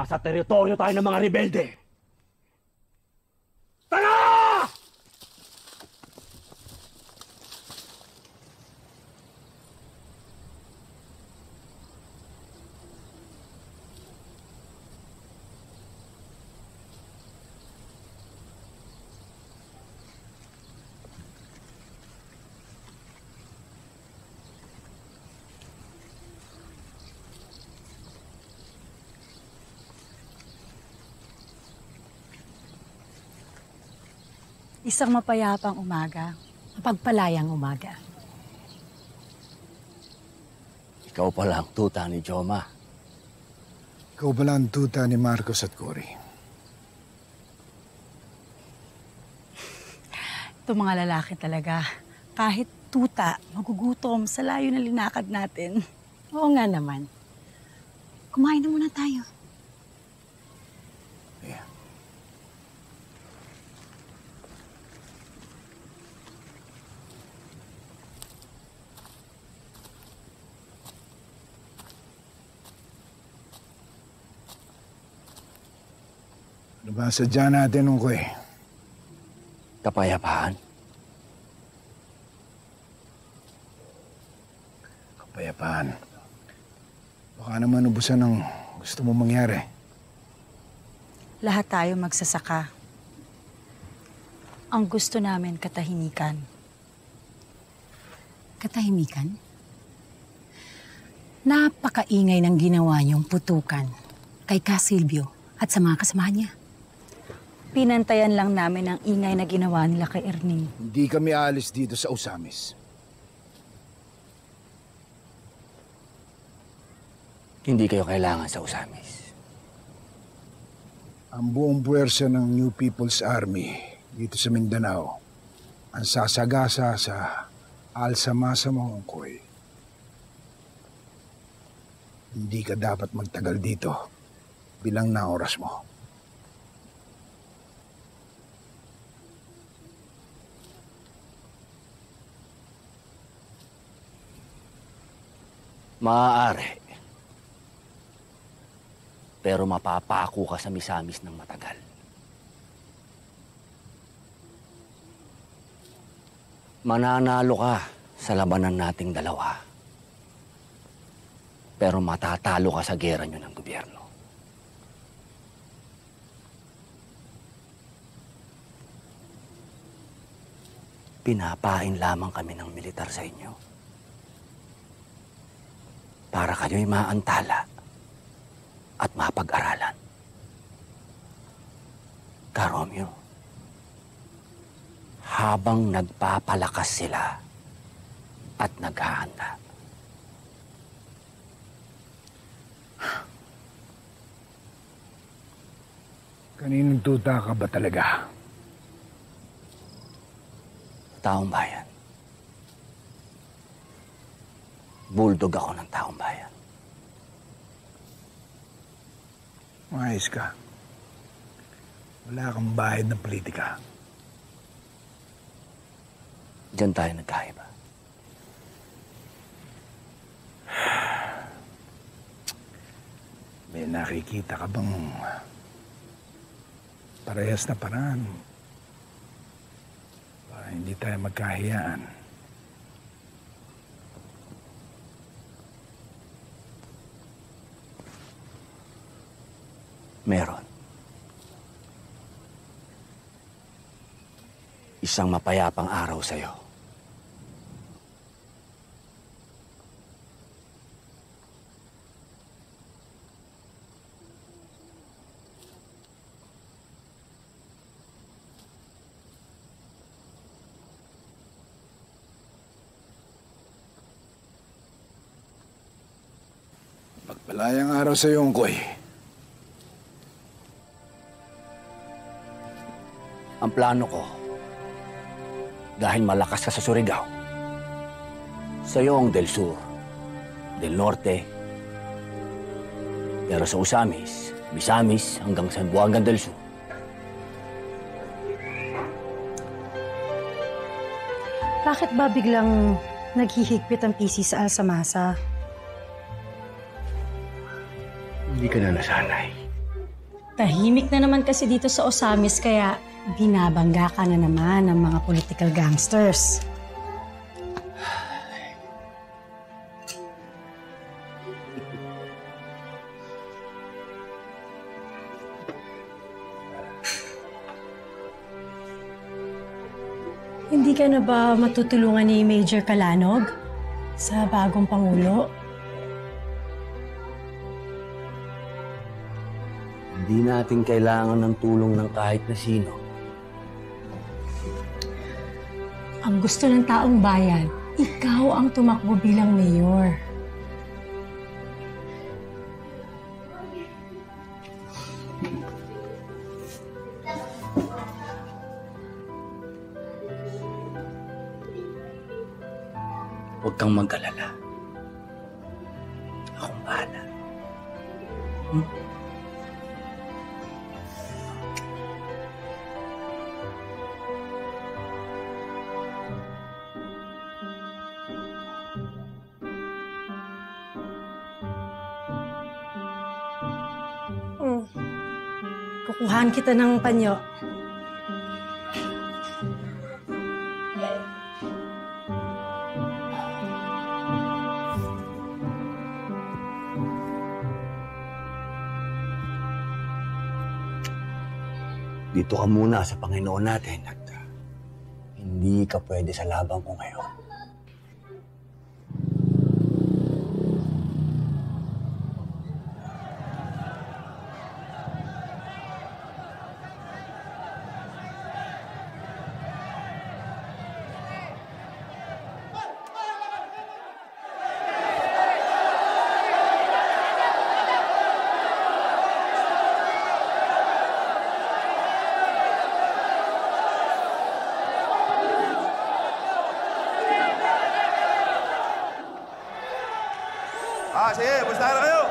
[SPEAKER 7] nasa teritoryo tayo ng mga rebelde. Tara!
[SPEAKER 12] Isang mapayapang umaga, mapagpalayang umaga.
[SPEAKER 32] Ikaw pala ang tuta ni Joma.
[SPEAKER 33] Ikaw pala ang tuta ni Marcos at Cory.
[SPEAKER 12] Ito mga lalaki talaga, kahit tuta, magugutom sa layo na linakad natin. Oo nga naman. Kumain na muna tayo.
[SPEAKER 33] Ano ba ang sadya natin, Ungkoy?
[SPEAKER 7] Kapayapaan.
[SPEAKER 33] Kapayapaan. Baka naman ubusan ng gusto mo mangyari.
[SPEAKER 12] Lahat tayo magsasaka. Ang gusto namin katahimikan. Katahimikan? Napakaingay ng ginawa niyong putukan kay Casilvio at sa mga kasamahan niya. Pinantayan lang namin ang ingay na ginawa nila kay Erning.
[SPEAKER 33] Hindi kami alis dito sa Usamis.
[SPEAKER 7] Hindi kayo kailangan sa Usamis.
[SPEAKER 33] Ang buong puwersa ng New People's Army dito sa Mindanao ang sasagasa sa Alsamasa mo, Ungkoy. Hindi ka dapat magtagal dito bilang na oras mo.
[SPEAKER 7] Maaari. Pero mapapako ka sa misamis ng matagal. Mananalo ka sa labanan nating dalawa. Pero matatalo ka sa gera nyo ng gobyerno. Pinapain lamang kami ng militar sa inyo para kayo'y maantala at mapag-aralan. Karomyo, habang nagpapalakas sila at naghahanda.
[SPEAKER 33] Kaninong tuta ka ba talaga?
[SPEAKER 7] Taong bayan. Bulldog ako ng taong bayan.
[SPEAKER 33] Maayos ka. Wala kang bayad ng politika.
[SPEAKER 7] Diyan tayo nagkaiba.
[SPEAKER 33] May nakikita ka bang parehas na paraan para hindi tayo magkahiyaan?
[SPEAKER 7] Meron. Isang mapayapang araw sa'yo.
[SPEAKER 33] Pagpalayang araw sa iyo, Ungkoy.
[SPEAKER 7] Ang plano ko, dahil malakas ka sa Surigao, sa'yo ang Del Sur, Del Norte, pero sa Usamis, Misamis hanggang sa Buangan del Sur.
[SPEAKER 12] Bakit ba biglang naghihigpit ang PC sa Alsamasa?
[SPEAKER 7] Hindi ka na nasanay.
[SPEAKER 12] Tahimik na naman kasi dito sa Osamis kaya binabangga ka na naman ng mga political gangsters. Hindi ka na ba matutulungan ni Major Kalanog sa bagong Pangulo?
[SPEAKER 7] Hindi natin kailangan ng tulong ng kahit na sino.
[SPEAKER 12] Ang gusto ng taong bayan, ikaw ang tumakbo bilang mayor. Kita ng panyo.
[SPEAKER 7] Dito ka muna sa Panginoon natin at uh, hindi ka pwede sa laban ko ngayon.
[SPEAKER 34] Ah, sige, basta na kayo.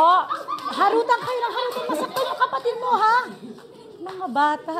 [SPEAKER 12] Oh, harutan kayo ng harutan. Masaktan yung kapatid mo, ha? Mga bata.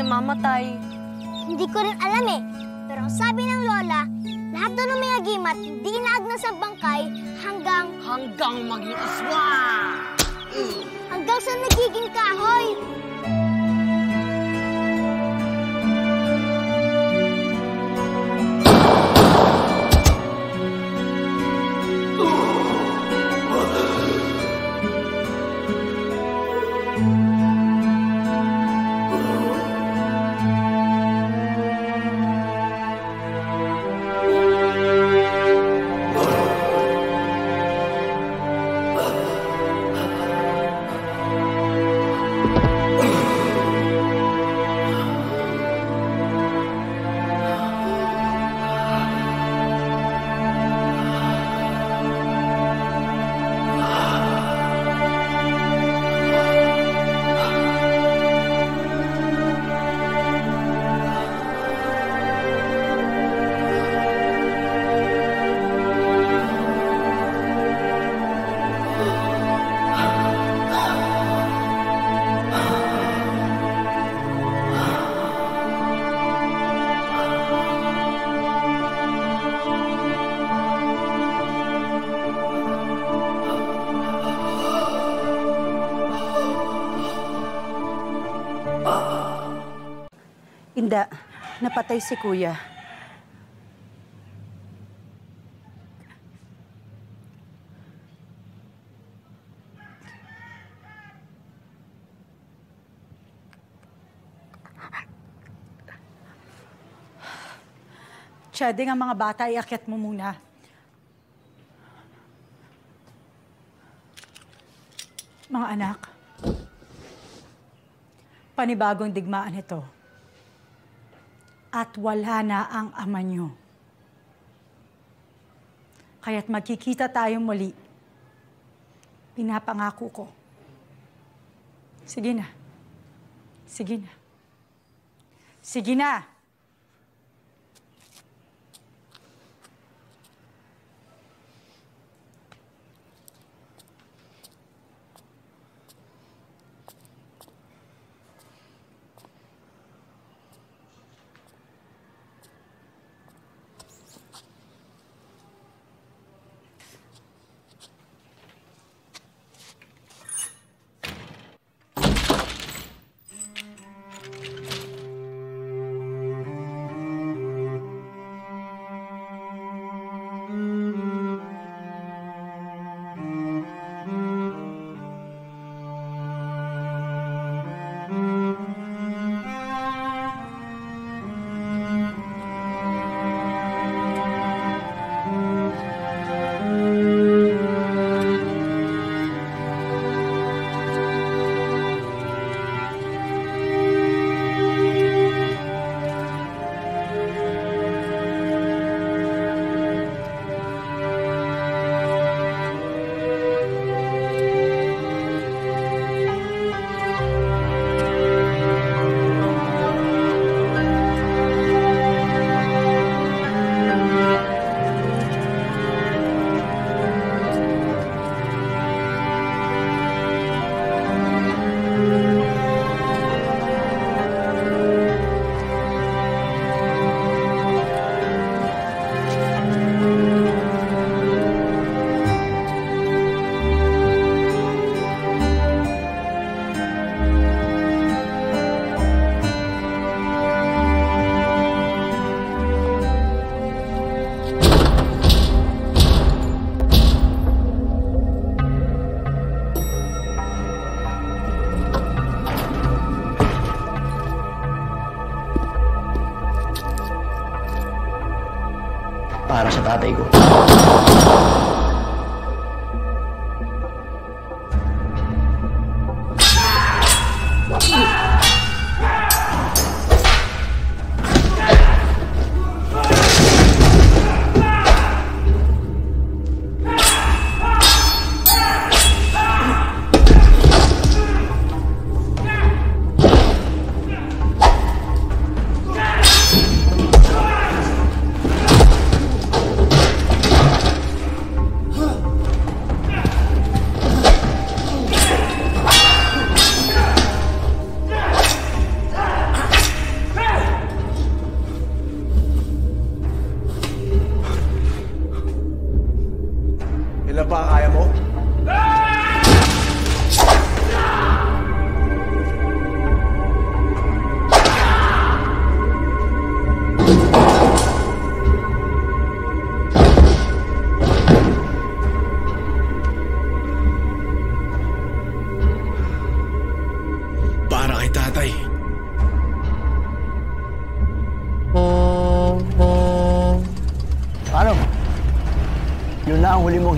[SPEAKER 21] Namamatay?
[SPEAKER 22] Hindi ko rin alam eh. Pero ang sabi ng lola, lahat doon may agimat, hindi inaagnas ang bangkay hanggang...
[SPEAKER 21] Hanggang maging aswang!
[SPEAKER 22] Hanggang sa nagiging kahoy.
[SPEAKER 12] Inda, napatay si kuya. Chading ang mga bata, iakyat mo muna. Mga anak, panibagong digmaan ito. At wala na ang ama niyo. Kaya't magkikita tayong muli. Pinapangako ko. Sige na. Sige na. Sige na.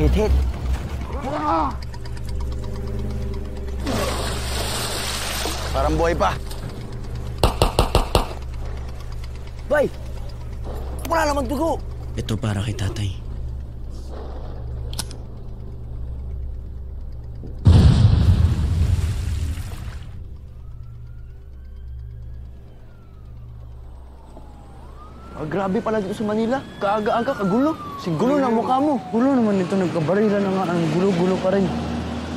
[SPEAKER 23] Mong hit-hit.
[SPEAKER 16] Parang buhay pa.
[SPEAKER 23] Bay! Wala namang dugo!
[SPEAKER 7] Ito para kay tatay.
[SPEAKER 23] Ah, grabe pala dito sa Manila. Kaaga-aga, kagulo. Si gulo na mukha mo. Gulo naman ito, nagkabarila na nga. Ang gulo-gulo pa rin.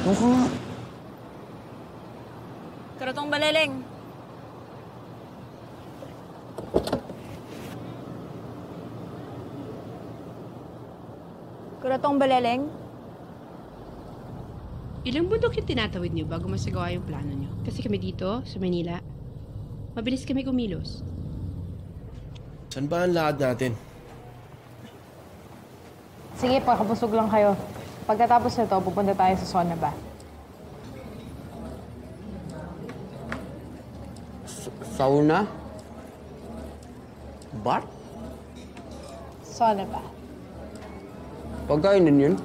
[SPEAKER 23] Mukha nga.
[SPEAKER 35] Karotong baleleng. Karotong baleleng?
[SPEAKER 28] Ilang bundok yung tinatawid niyo bago masagawa yung plano niyo? Kasi kami dito, sa Manila, mabilis kami kumilos.
[SPEAKER 36] Saan ba ang lahat natin?
[SPEAKER 37] Sige, pakabusog lang kayo. Pagkatapos nito, pupunta tayo sa sauna ba?
[SPEAKER 23] Sauna? Bar?
[SPEAKER 37] Sauna ba?
[SPEAKER 23] Pagkainin yun?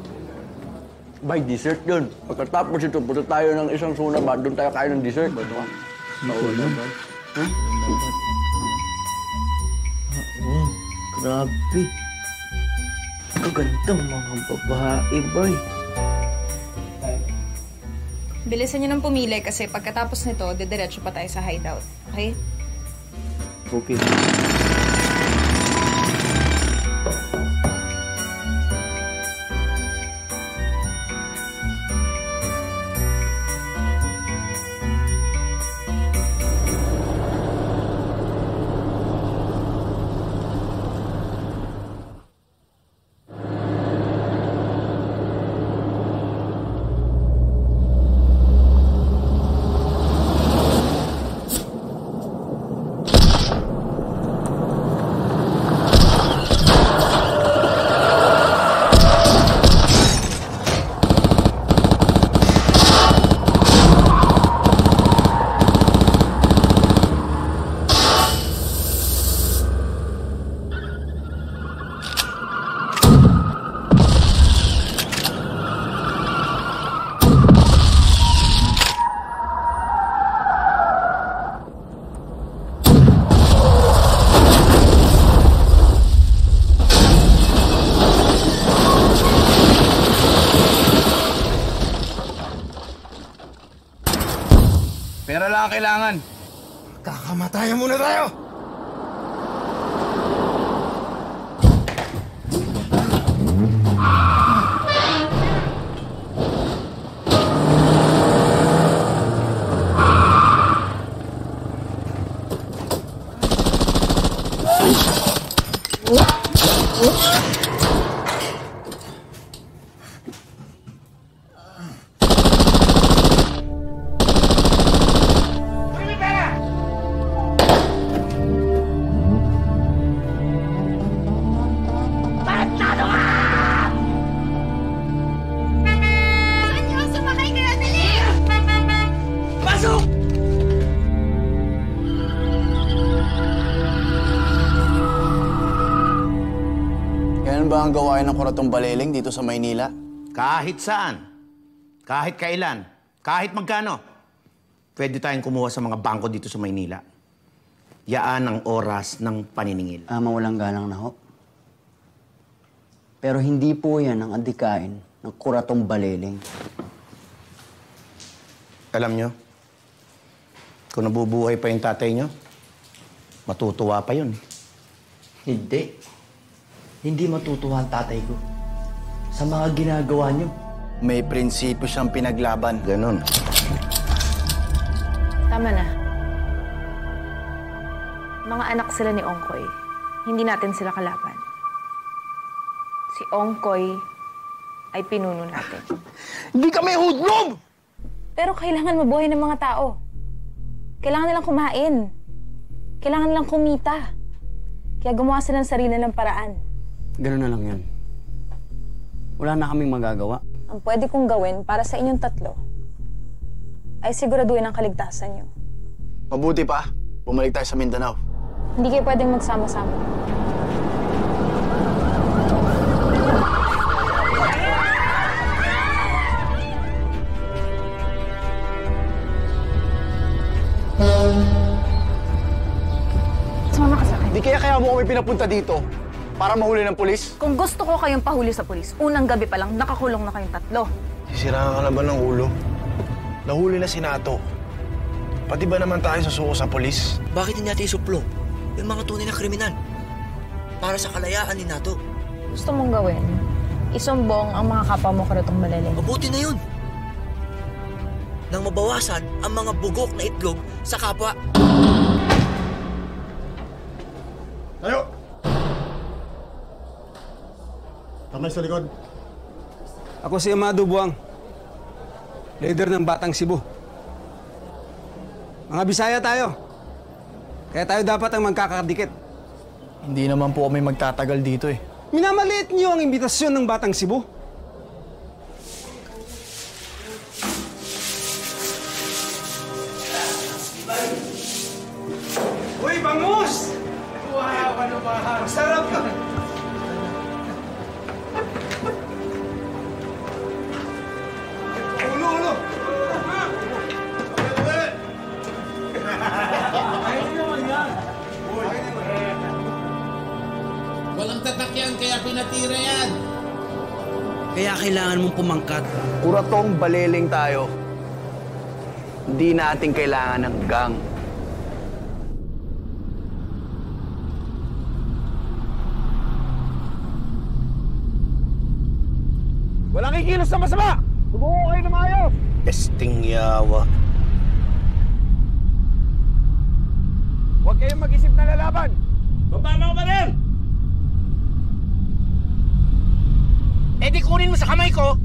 [SPEAKER 23] By dessert yun. Pagkatapos ito, punta tayo ng isang sauna bar. Doon tayo kain ng dessert. Sauna ba? Ha? Oh, grabe. Kagandang mga babae, boy.
[SPEAKER 37] Bilisan niyo nang pumili kasi pagkatapos nito, didiretso pa tayo sa hideout. Okay?
[SPEAKER 23] Okay.
[SPEAKER 16] Lang ang kailangan.
[SPEAKER 22] Kakamatayan muna tayo!
[SPEAKER 16] Ang gawain ng Kuratong Baleling dito sa Maynila?
[SPEAKER 5] Kahit saan, kahit kailan, kahit magkano, pwede tayong kumuha sa mga bangko dito sa Maynila. Yaan ang oras ng paniningil.
[SPEAKER 23] Ah, mawalang galang na ho. Pero hindi po yan ang adikain ng kuratong baleling.
[SPEAKER 5] Alam nyo, kung nabubuhay pa yung tatay nyo, matutuwa pa yun.
[SPEAKER 23] Hindi. Hindi matutuwa ang tatay ko. Sa mga ginagawa niyo.
[SPEAKER 16] May prinsipyo siyang pinaglaban.
[SPEAKER 5] Ganon.
[SPEAKER 37] Tama na. Mga anak sila ni Ongkoy. Hindi natin sila kalaban. Si Ongkoy ay pinuno natin.
[SPEAKER 16] Hindi kami hudlom!
[SPEAKER 37] Pero kailangan mabuhay ng mga tao. Kailangan nilang kumain. Kailangan nilang kumita. Kaya gumawa sila ng sarili ng paraan.
[SPEAKER 23] Ganun na lang yun. Wala na kaming magagawa.
[SPEAKER 37] Ang pwede kong gawin para sa inyong tatlo ay siguraduhin ang kaligtasan nyo.
[SPEAKER 16] Mabuti pa. Bumalik tayo sa Mindanao.
[SPEAKER 37] Hindi kayo pwedeng magsama-sama. Sama ka sa akin.
[SPEAKER 16] Di kaya kaya mo kami pinapunta dito para mahuli ng pulis?
[SPEAKER 37] Kung gusto ko kayong pahuli sa pulis, unang gabi pa lang nakakulong na kayong tatlo.
[SPEAKER 38] Sisiraan ka na ba ng ulo? Nahuli na si Nato. Pati ba naman tayo susuko sa polis?
[SPEAKER 7] Bakit hindi natin isuplo? Yung mga tunay na kriminal. Para sa kalayaan ni Nato.
[SPEAKER 37] Gusto mong gawin? Isumbong ang mga kapwa mo karitong malalim.
[SPEAKER 7] Mabuti na yun. Nang mabawasan ang mga bugok na itlog sa kapwa.
[SPEAKER 15] Tayo! Kamay sa likod.
[SPEAKER 39] Ako si Amado Buang, leader ng Batang Cebu. Mga Bisaya tayo. Kaya tayo dapat ang magkakadikit.
[SPEAKER 13] Hindi naman po kami magtatagal dito eh.
[SPEAKER 39] Minamaliit niyo ang imbitasyon ng Batang Cebu. Uy, bangus! Wow, ano ba? Sarap
[SPEAKER 40] Walang tatakyan kaya pinatira yan.
[SPEAKER 7] Kaya kailangan mong pumangkat.
[SPEAKER 16] Kuratong baliling tayo. Hindi natin kailangan ng gang.
[SPEAKER 4] Walang kikilos na masama! Subuko kayo na maayos!
[SPEAKER 38] Esting yawa.
[SPEAKER 4] Huwag kayong mag-isip na lalaban!
[SPEAKER 5] Baba mo ka rin! Eh kunin mo sa kamay ko!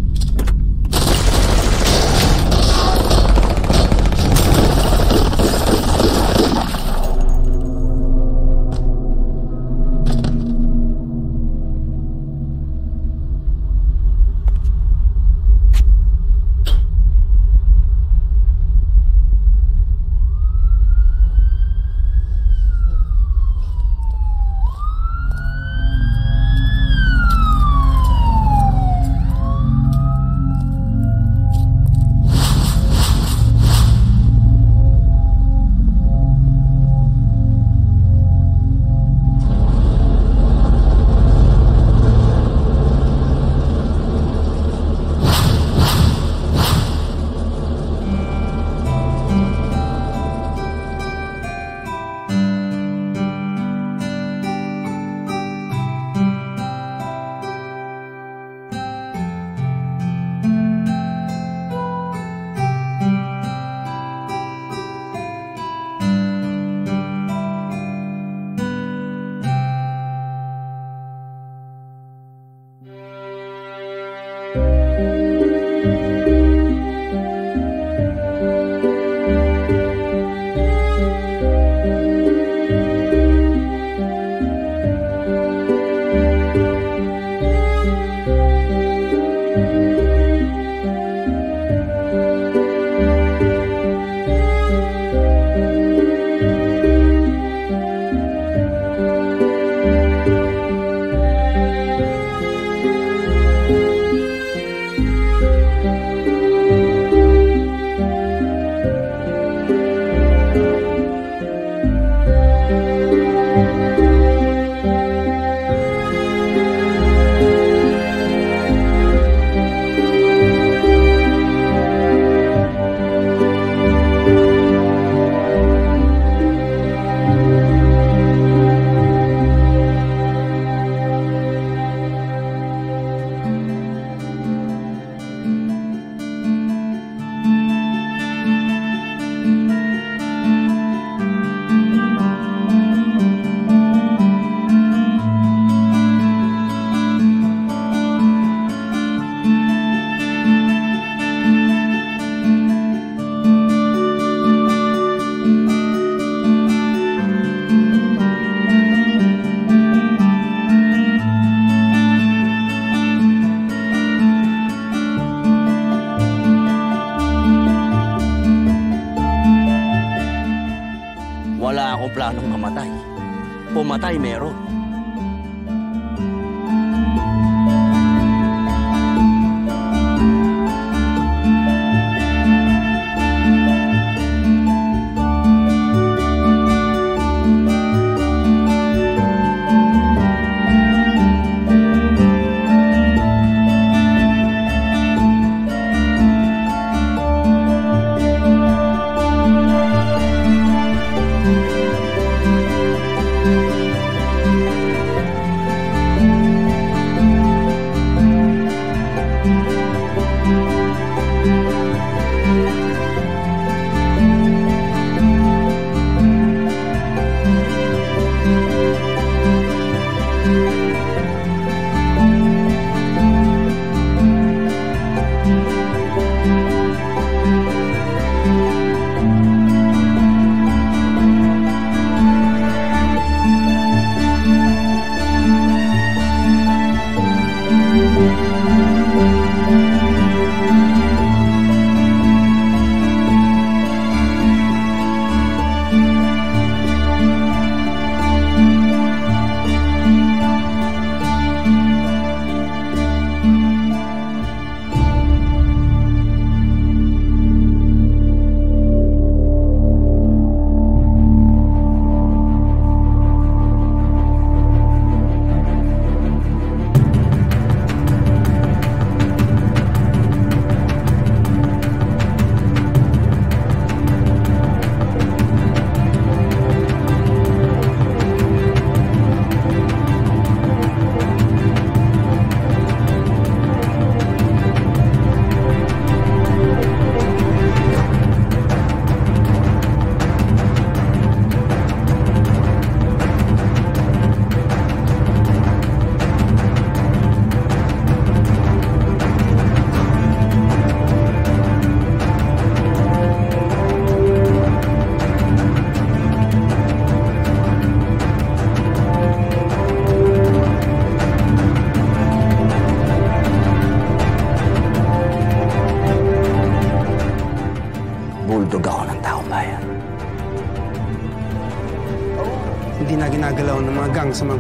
[SPEAKER 7] Pumatay meron.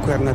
[SPEAKER 39] Hindi na